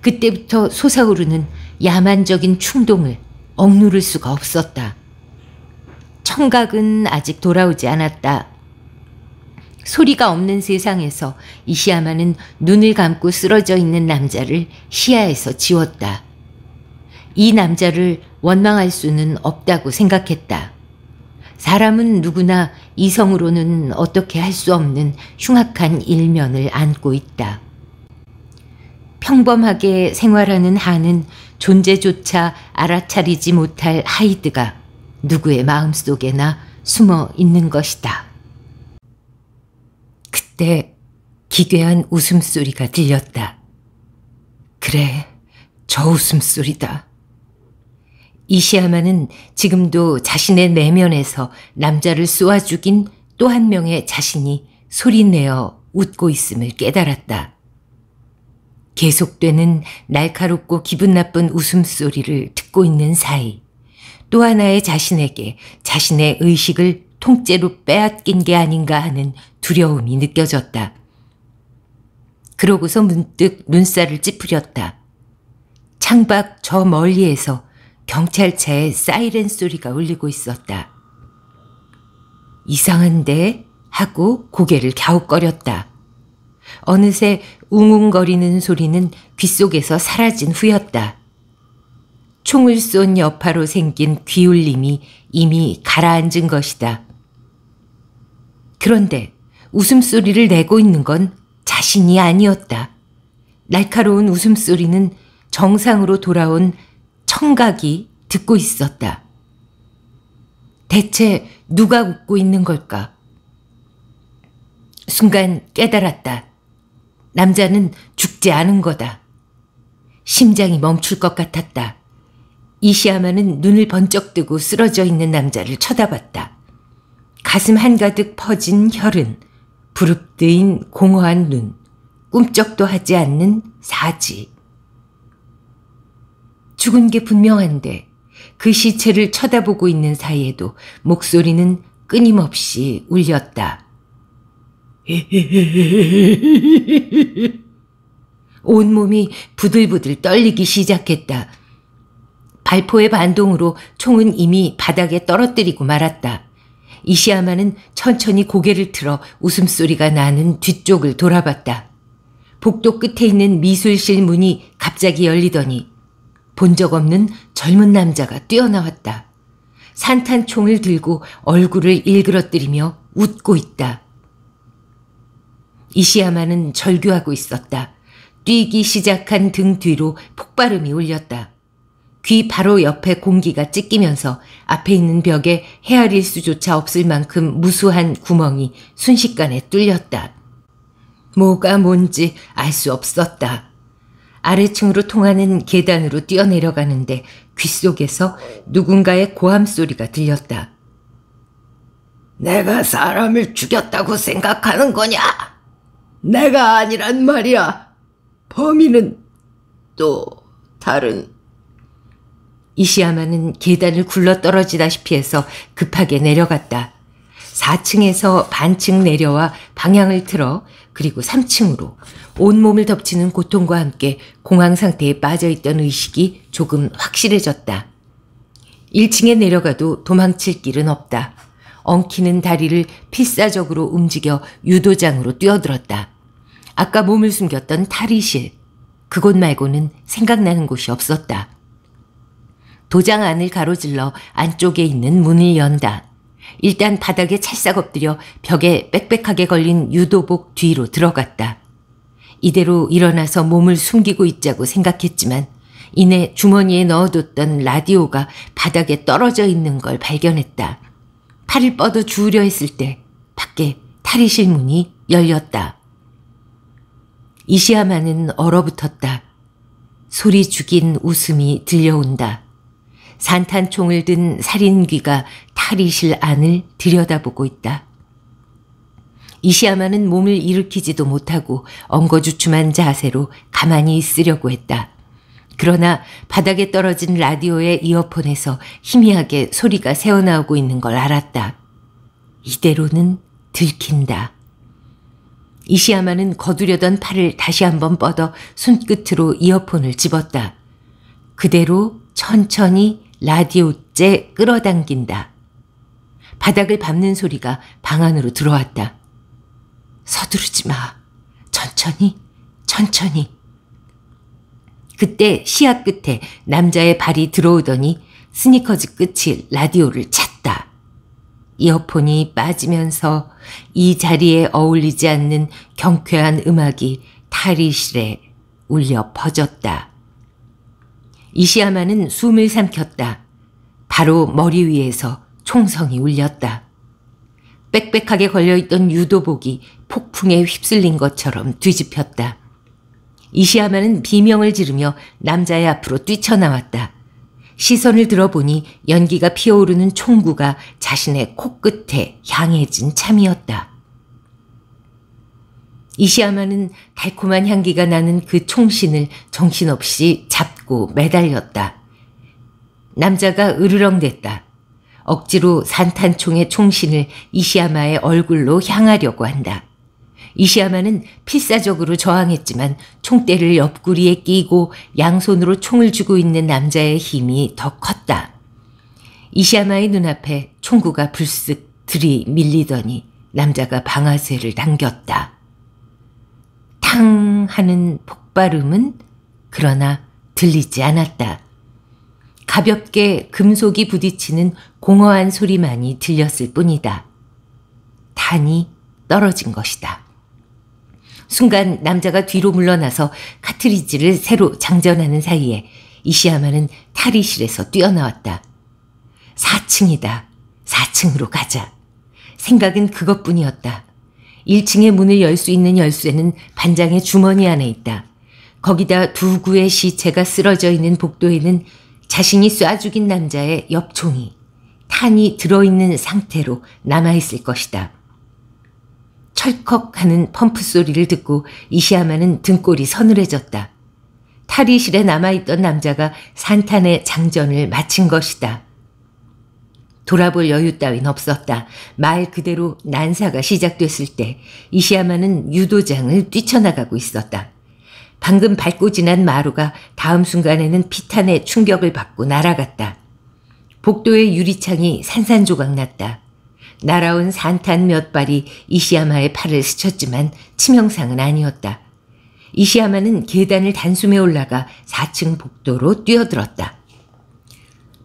그때부터 솟아오르는 야만적인 충동을 억누를 수가 없었다. 청각은 아직 돌아오지 않았다. 소리가 없는 세상에서 이시야마는 눈을 감고 쓰러져 있는 남자를 시야에서 지웠다. 이 남자를 원망할 수는 없다고 생각했다. 사람은 누구나 이성으로는 어떻게 할 수 없는 흉악한 일면을 안고 있다. 평범하게 생활하는 한은 존재조차 알아차리지 못할 하이드가 누구의 마음속에나 숨어 있는 것이다. 그때 기괴한 웃음소리가 들렸다. 그래, 저 웃음소리다. 이시야마는 지금도 자신의 내면에서 남자를 쏘아 죽인 또 한 명의 자신이 소리내어 웃고 있음을 깨달았다. 계속되는 날카롭고 기분 나쁜 웃음소리를 듣고 있는 사이 또 하나의 자신에게 자신의 의식을 통째로 빼앗긴 게 아닌가 하는 두려움이 느껴졌다. 그러고서 문득 눈살을 찌푸렸다. 창밖 저 멀리에서 경찰차의 사이렌 소리가 울리고 있었다. 이상한데? 하고 고개를 갸웃거렸다. 어느새 웅웅거리는 소리는 귓속에서 사라진 후였다. 총을 쏜 여파로 생긴 귀울림이 이미 가라앉은 것이다. 그런데 웃음소리를 내고 있는 건 자신이 아니었다. 날카로운 웃음소리는 정상으로 돌아온 청각이 듣고 있었다. 대체 누가 웃고 있는 걸까? 순간 깨달았다. 남자는 죽지 않은 거다. 심장이 멈출 것 같았다. 이시아마는 눈을 번쩍 뜨고 쓰러져 있는 남자를 쳐다봤다. 가슴 한가득 퍼진 혈흔, 부릅뜨인 공허한 눈, 꿈쩍도 하지 않는 사지. 죽은 게 분명한데 그 시체를 쳐다보고 있는 사이에도 목소리는 끊임없이 울렸다. 온몸이 부들부들 떨리기 시작했다. 발포의 반동으로 총은 이미 바닥에 떨어뜨리고 말았다. 이시아마는 천천히 고개를 틀어 웃음소리가 나는 뒤쪽을 돌아봤다. 복도 끝에 있는 미술실 문이 갑자기 열리더니 본 적 없는 젊은 남자가 뛰어나왔다. 산탄총을 들고 얼굴을 일그러뜨리며 웃고 있다. 이시야마는 절규하고 있었다. 뛰기 시작한 등 뒤로 폭발음이 울렸다. 귀 바로 옆에 공기가 찢기면서 앞에 있는 벽에 헤아릴 수조차 없을 만큼 무수한 구멍이 순식간에 뚫렸다. 뭐가 뭔지 알 수 없었다. 아래층으로 통하는 계단으로 뛰어내려가는데 귓속에서 누군가의 고함 소리가 들렸다. 내가 사람을 죽였다고 생각하는 거냐? 내가 아니란 말이야. 범인은 또 다른 이시야마는 계단을 굴러 떨어지다시피 해서 급하게 내려갔다. 4층에서 반층 내려와 방향을 틀어 그리고 3층으로 온몸을 덮치는 고통과 함께 공황 상태에 빠져있던 의식이 조금 확실해졌다. 1층에 내려가도 도망칠 길은 없다. 엉키는 다리를 필사적으로 움직여 유도장으로 뛰어들었다. 아까 몸을 숨겼던 탈의실. 그곳 말고는 생각나는 곳이 없었다. 도장 안을 가로질러 안쪽에 있는 문을 연다. 일단 바닥에 찰싹 엎드려 벽에 빽빽하게 걸린 유도복 뒤로 들어갔다. 이대로 일어나서 몸을 숨기고 있자고 생각했지만 이내 주머니에 넣어뒀던 라디오가 바닥에 떨어져 있는 걸 발견했다. 팔을 뻗어 주우려 했을 때 밖에 탈의실 문이 열렸다. 이시야마는 얼어붙었다. 소리 죽인 웃음이 들려온다. 산탄총을 든 살인귀가 탈의실 안을 들여다보고 있다. 이시야마는 몸을 일으키지도 못하고 엉거주춤한 자세로 가만히 있으려고 했다. 그러나 바닥에 떨어진 라디오의 이어폰에서 희미하게 소리가 새어나오고 있는 걸 알았다. 이대로는 들킨다. 이시야마는 거두려던 팔을 다시 한번 뻗어 손끝으로 이어폰을 집었다. 그대로 천천히 라디오째 끌어당긴다. 바닥을 밟는 소리가 방 안으로 들어왔다. 서두르지 마. 천천히, 천천히. 그때 시야 끝에 남자의 발이 들어오더니 스니커즈 끝이 라디오를 찼다. 이어폰이 빠지면서 이 자리에 어울리지 않는 경쾌한 음악이 탈의실에 울려 퍼졌다. 이시야마는 숨을 삼켰다. 바로 머리 위에서 총성이 울렸다. 빽빽하게 걸려있던 유도복이 폭풍에 휩쓸린 것처럼 뒤집혔다. 이시야마는 비명을 지르며 남자의 앞으로 뛰쳐나왔다. 시선을 들어보니 연기가 피어오르는 총구가 자신의 코끝에 향해진 참이었다. 이시야마는 달콤한 향기가 나는 그 총신을 정신없이 잡고 매달렸다. 남자가 으르렁댔다. 억지로 산탄총의 총신을 이시야마의 얼굴로 향하려고 한다. 이시야마는 필사적으로 저항했지만 총대를 옆구리에 끼고 양손으로 총을 쥐고 있는 남자의 힘이 더 컸다. 이시야마의 눈앞에 총구가 불쑥 들이밀리더니 남자가 방아쇠를 당겼다. 탕 하는 폭발음은 그러나 들리지 않았다. 가볍게 금속이 부딪히는 공허한 소리만이 들렸을 뿐이다. 단이 떨어진 것이다. 순간 남자가 뒤로 물러나서 카트리지를 새로 장전하는 사이에 이시야마는 탈의실에서 뛰어나왔다. 4층이다. 4층으로 가자. 생각은 그것뿐이었다. 1층의 문을 열 수 있는 열쇠는 반장의 주머니 안에 있다. 거기다 두 구의 시체가 쓰러져 있는 복도에는 자신이 쏴 죽인 남자의 엽총이 탄이 들어있는 상태로 남아있을 것이다. 철컥 하는 펌프 소리를 듣고 이시야마는 등골이 서늘해졌다. 탈의실에 남아있던 남자가 산탄의 장전을 마친 것이다. 돌아볼 여유 따윈 없었다. 말 그대로 난사가 시작됐을 때 이시야마는 유도장을 뛰쳐나가고 있었다. 방금 밟고 지난 마루가 다음 순간에는 피탄의 충격을 받고 날아갔다. 복도의 유리창이 산산조각 났다. 날아온 산탄 몇 발이 이시야마의 팔을 스쳤지만 치명상은 아니었다. 이시야마는 계단을 단숨에 올라가 4층 복도로 뛰어들었다.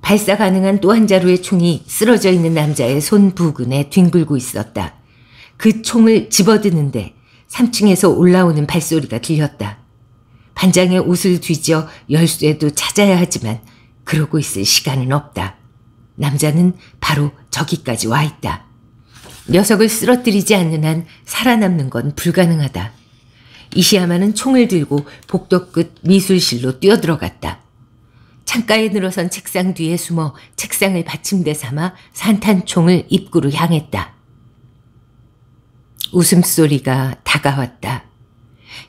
발사 가능한 또 한 자루의 총이 쓰러져 있는 남자의 손 부근에 뒹굴고 있었다. 그 총을 집어드는데 3층에서 올라오는 발소리가 들렸다. 반장의 옷을 뒤져 열쇠도 찾아야 하지만 그러고 있을 시간은 없다. 남자는 바로 저기까지 와 있다. 녀석을 쓰러뜨리지 않는 한 살아남는 건 불가능하다. 이시야마는 총을 들고 복도 끝 미술실로 뛰어들어갔다. 창가에 늘어선 책상 뒤에 숨어 책상을 받침대 삼아 산탄총을 입구로 향했다. 웃음소리가 다가왔다.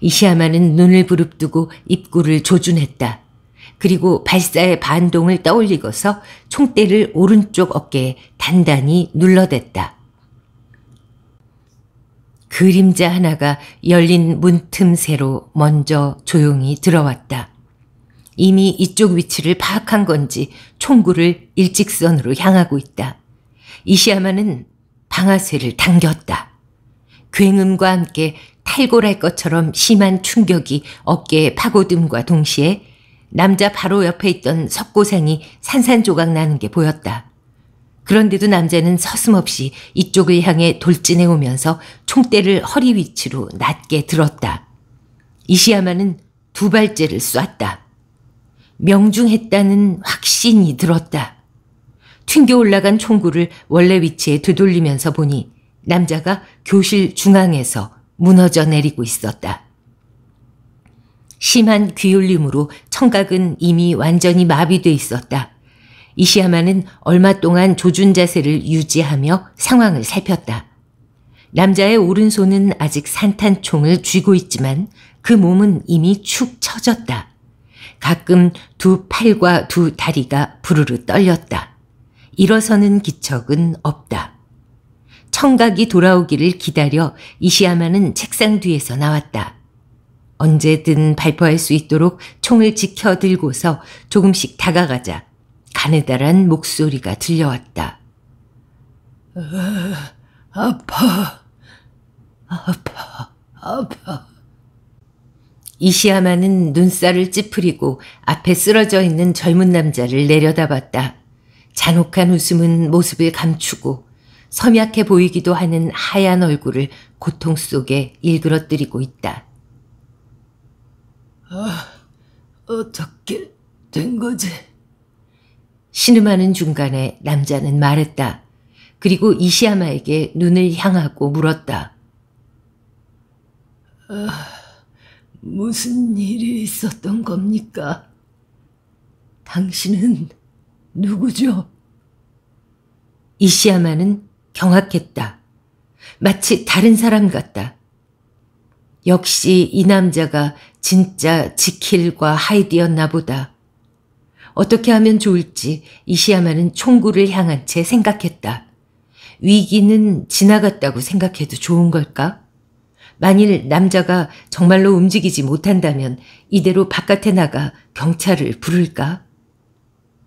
이시야마는 눈을 부릅뜨고 입구를 조준했다. 그리고 발사의 반동을 떠올리고서 총대를 오른쪽 어깨에 단단히 눌러댔다. 그림자 하나가 열린 문틈새로 먼저 조용히 들어왔다. 이미 이쪽 위치를 파악한 건지 총구를 일직선으로 향하고 있다. 이시야마는 방아쇠를 당겼다. 굉음과 함께 탈골할 것처럼 심한 충격이 어깨에 파고듦과 동시에 남자 바로 옆에 있던 석고상이 산산조각 나는 게 보였다. 그런데도 남자는 서슴없이 이쪽을 향해 돌진해 오면서 총대를 허리 위치로 낮게 들었다. 이시야마는 두 발째를 쐈다. 명중했다는 확신이 들었다. 튕겨 올라간 총구를 원래 위치에 되돌리면서 보니 남자가 교실 중앙에서 무너져 내리고 있었다. 심한 귀울림으로 청각은 이미 완전히 마비돼 있었다. 이시야마는 얼마 동안 조준 자세를 유지하며 상황을 살폈다. 남자의 오른손은 아직 산탄총을 쥐고 있지만 그 몸은 이미 축 처졌다. 가끔 두 팔과 두 다리가 부르르 떨렸다. 일어서는 기척은 없다. 청각이 돌아오기를 기다려 이시야마는 책상 뒤에서 나왔다. 언제든 발포할 수 있도록 총을 지켜 들고서 조금씩 다가가자 가느다란 목소리가 들려왔다. 아파, 아파, 아파. 이시야마는 눈살을 찌푸리고 앞에 쓰러져 있는 젊은 남자를 내려다봤다. 잔혹한 웃음은 모습을 감추고 섬약해 보이기도 하는 하얀 얼굴을 고통 속에 일그러뜨리고 있다. 어떻게 된 거지? 신음하는 중간에 남자는 말했다. 그리고 이시야마에게 눈을 향하고 물었다. 무슨 일이 있었던 겁니까? 당신은 누구죠? 이시야마는 경악했다. 마치 다른 사람 같다. 역시 이 남자가 진짜 지킬과 하이디였나 보다. 어떻게 하면 좋을지 이시야마는 총구를 향한 채 생각했다. 위기는 지나갔다고 생각해도 좋은 걸까? 만일 남자가 정말로 움직이지 못한다면 이대로 바깥에 나가 경찰을 부를까?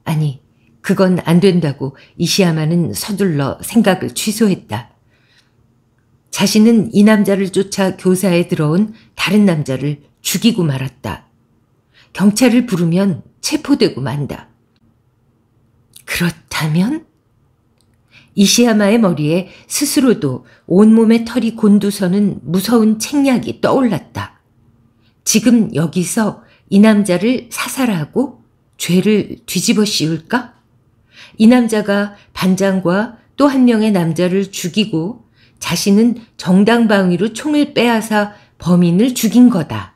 아니, 그건 안 된다고 이시야마는 서둘러 생각을 취소했다. 자신은 이 남자를 쫓아 교사에 들어온 다른 남자를 죽이고 말았다. 경찰을 부르면 체포되고 만다. 그렇다면? 이시야마의 머리에 스스로도 온몸의 털이 곤두서는 무서운 책략이 떠올랐다. 지금 여기서 이 남자를 사살하고 죄를 뒤집어 씌울까? 이 남자가 반장과 또 한 명의 남자를 죽이고 자신은 정당방위로 총을 빼앗아 범인을 죽인 거다.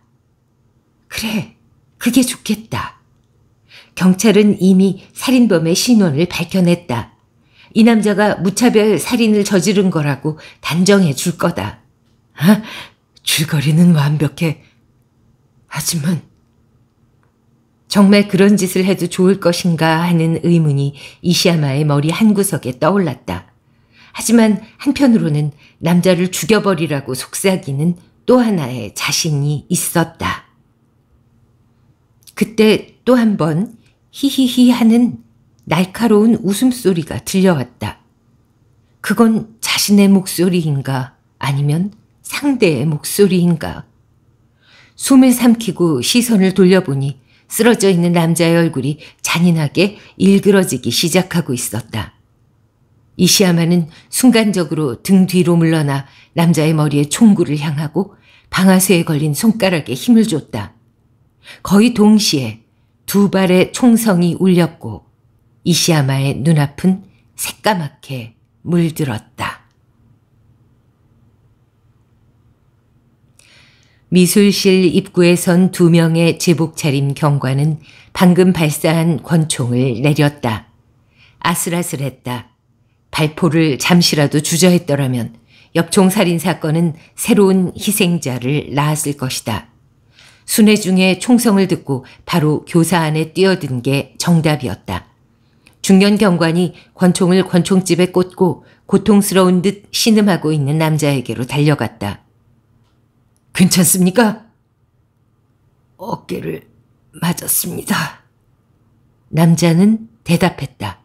그래, 그게 좋겠다. 경찰은 이미 살인범의 신원을 밝혀냈다. 이 남자가 무차별 살인을 저지른 거라고 단정해 줄 거다. 아, 줄거리는 완벽해. 하지만 정말 그런 짓을 해도 좋을 것인가 하는 의문이 이시야마의 머리 한구석에 떠올랐다. 하지만 한편으로는 남자를 죽여버리라고 속삭이는 또 하나의 자신이 있었다. 그때 또 한 번 히히히 하는 날카로운 웃음소리가 들려왔다. 그건 자신의 목소리인가 아니면 상대의 목소리인가. 숨을 삼키고 시선을 돌려보니 쓰러져 있는 남자의 얼굴이 잔인하게 일그러지기 시작하고 있었다. 이시야마는 순간적으로 등 뒤로 물러나 남자의 머리에 총구를 향하고 방아쇠에 걸린 손가락에 힘을 줬다. 거의 동시에 두 발의 총성이 울렸고 이시야마의 눈앞은 새까맣게 물들었다. 미술실 입구에 선 두 명의 제복 차림 경관은 방금 발사한 권총을 내렸다. 아슬아슬했다. 발포를 잠시라도 주저했더라면 엽총 살인 사건은 새로운 희생자를 낳았을 것이다. 순회 중에 총성을 듣고 바로 교사 안에 뛰어든 게 정답이었다. 중년 경관이 권총을 권총집에 꽂고 고통스러운 듯 신음하고 있는 남자에게로 달려갔다. 괜찮습니까? 어깨를 맞았습니다. 남자는 대답했다.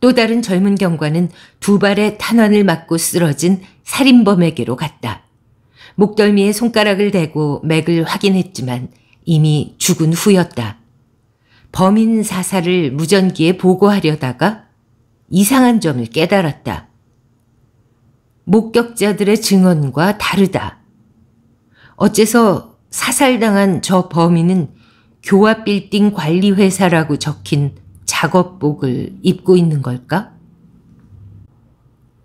또 다른 젊은 경관은 두 발의 탄환을 맞고 쓰러진 살인범에게로 갔다. 목덜미에 손가락을 대고 맥을 확인했지만 이미 죽은 후였다. 범인 사살을 무전기에 보고하려다가 이상한 점을 깨달았다. 목격자들의 증언과 다르다. 어째서 사살당한 저 범인은 교화빌딩 관리회사라고 적힌 작업복을 입고 있는 걸까?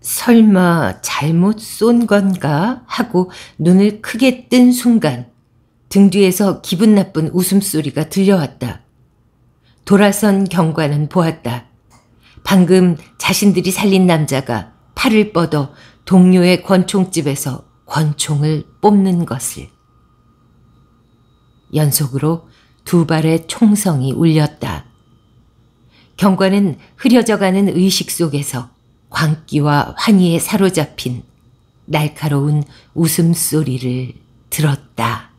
설마 잘못 쏜 건가 하고 눈을 크게 뜬 순간 등 뒤에서 기분 나쁜 웃음소리가 들려왔다. 돌아선 경관은 보았다. 방금 자신들이 살린 남자가 팔을 뻗어 동료의 권총집에서 권총을 뽑는 것을. 연속으로 두 발의 총성이 울렸다. 경관은 흐려져가는 의식 속에서 광기와 환희에 사로잡힌 날카로운 웃음소리를 들었다.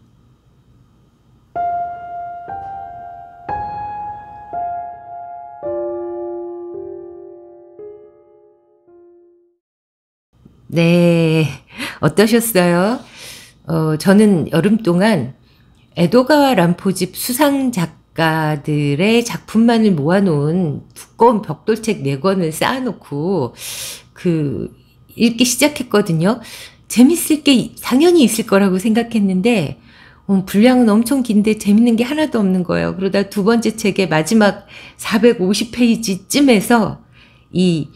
네, 어떠셨어요? 어, 저는 여름 동안 에도가와 람포집 수상 작가들의 작품만을 모아놓은 두꺼운 벽돌책 4권을 쌓아놓고 그 읽기 시작했거든요. 재밌을 게 당연히 있을 거라고 생각했는데 어, 분량은 엄청 긴데 재밌는 게 하나도 없는 거예요. 그러다 두 번째 책의 마지막 450페이지쯤에서 이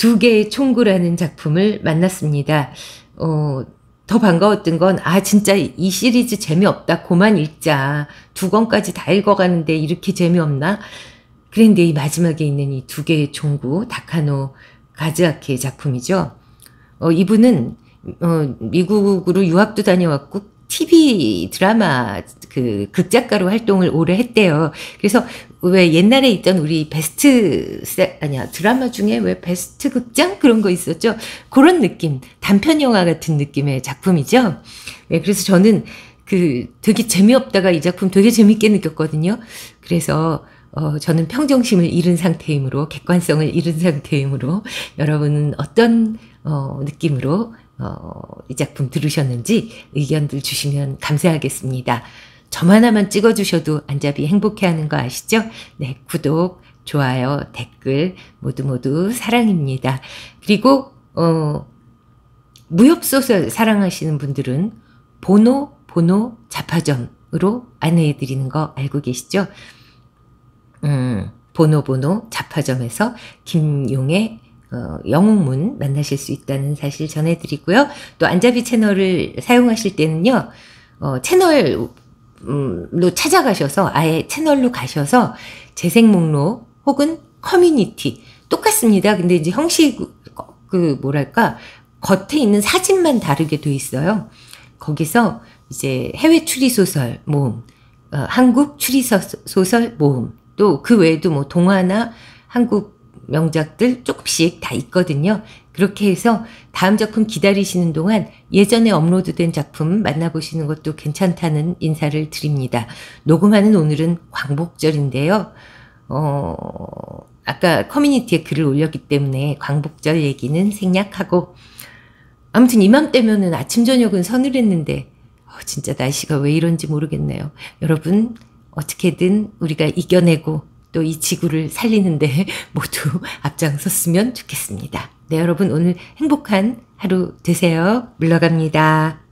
두 개의 총구라는 작품을 만났습니다. 어, 더 반가웠던 건, 아, 진짜 이 시리즈 재미없다. 고만 읽자. 두 권까지 다 읽어가는데 이렇게 재미없나? 그런데 이 마지막에 있는 이 두 개의 총구, 다카노 가즈아키의 작품이죠. 어, 이분은, 어, 미국으로 유학도 다녀왔고, TV 드라마 그 극작가로 활동을 오래 했대요. 그래서 왜 옛날에 있던 우리 베스트 세, 아니야 드라마 중에 왜 베스트 극장 그런 거 있었죠. 그런 느낌 단편 영화 같은 느낌의 작품이죠. 네, 그래서 저는 그 되게 재미없다가 이 작품 되게 재밌게 느꼈거든요. 그래서 어, 저는 평정심을 잃은 상태이므로 객관성을 잃은 상태이므로 여러분은 어떤 어, 느낌으로 어, 이 작품 들으셨는지 의견들 주시면 감사하겠습니다. 점 하나만 찍어주셔도 안잡이 행복해하는 거 아시죠? 네, 구독, 좋아요, 댓글 모두 모두 사랑입니다. 그리고 어, 무협소설 사랑하시는 분들은 보노 보노 자파점으로 안내해드리는 거 알고 계시죠? 음, 보노보노 자파점에서 김용의 어, 영웅문 만나실 수 있다는 사실 전해드리고요. 또 안자비 채널을 사용하실 때는요, 어, 채널 로 찾아가셔서 아예 채널로 가셔서 재생 목록 혹은 커뮤니티 똑같습니다. 근데 이제 형식 그 뭐랄까 겉에 있는 사진만 다르게 돼 있어요. 거기서 이제 해외 추리 소설 모음, 어, 한국 추리 소설 모음, 또 그 외에도 뭐 동화나 한국 명작들 조금씩 다 있거든요. 그렇게 해서 다음 작품 기다리시는 동안 예전에 업로드된 작품 만나보시는 것도 괜찮다는 인사를 드립니다. 녹음하는 오늘은 광복절인데요. 어, 아까 커뮤니티에 글을 올렸기 때문에 광복절 얘기는 생략하고 아무튼 이맘때면은 아침 저녁은 서늘했는데 어, 진짜 날씨가 왜 이런지 모르겠네요. 여러분 어떻게든 우리가 이겨내고 또 이 지구를 살리는데 모두 앞장섰으면 좋겠습니다. 네, 여러분 오늘 행복한 하루 되세요. 물러갑니다.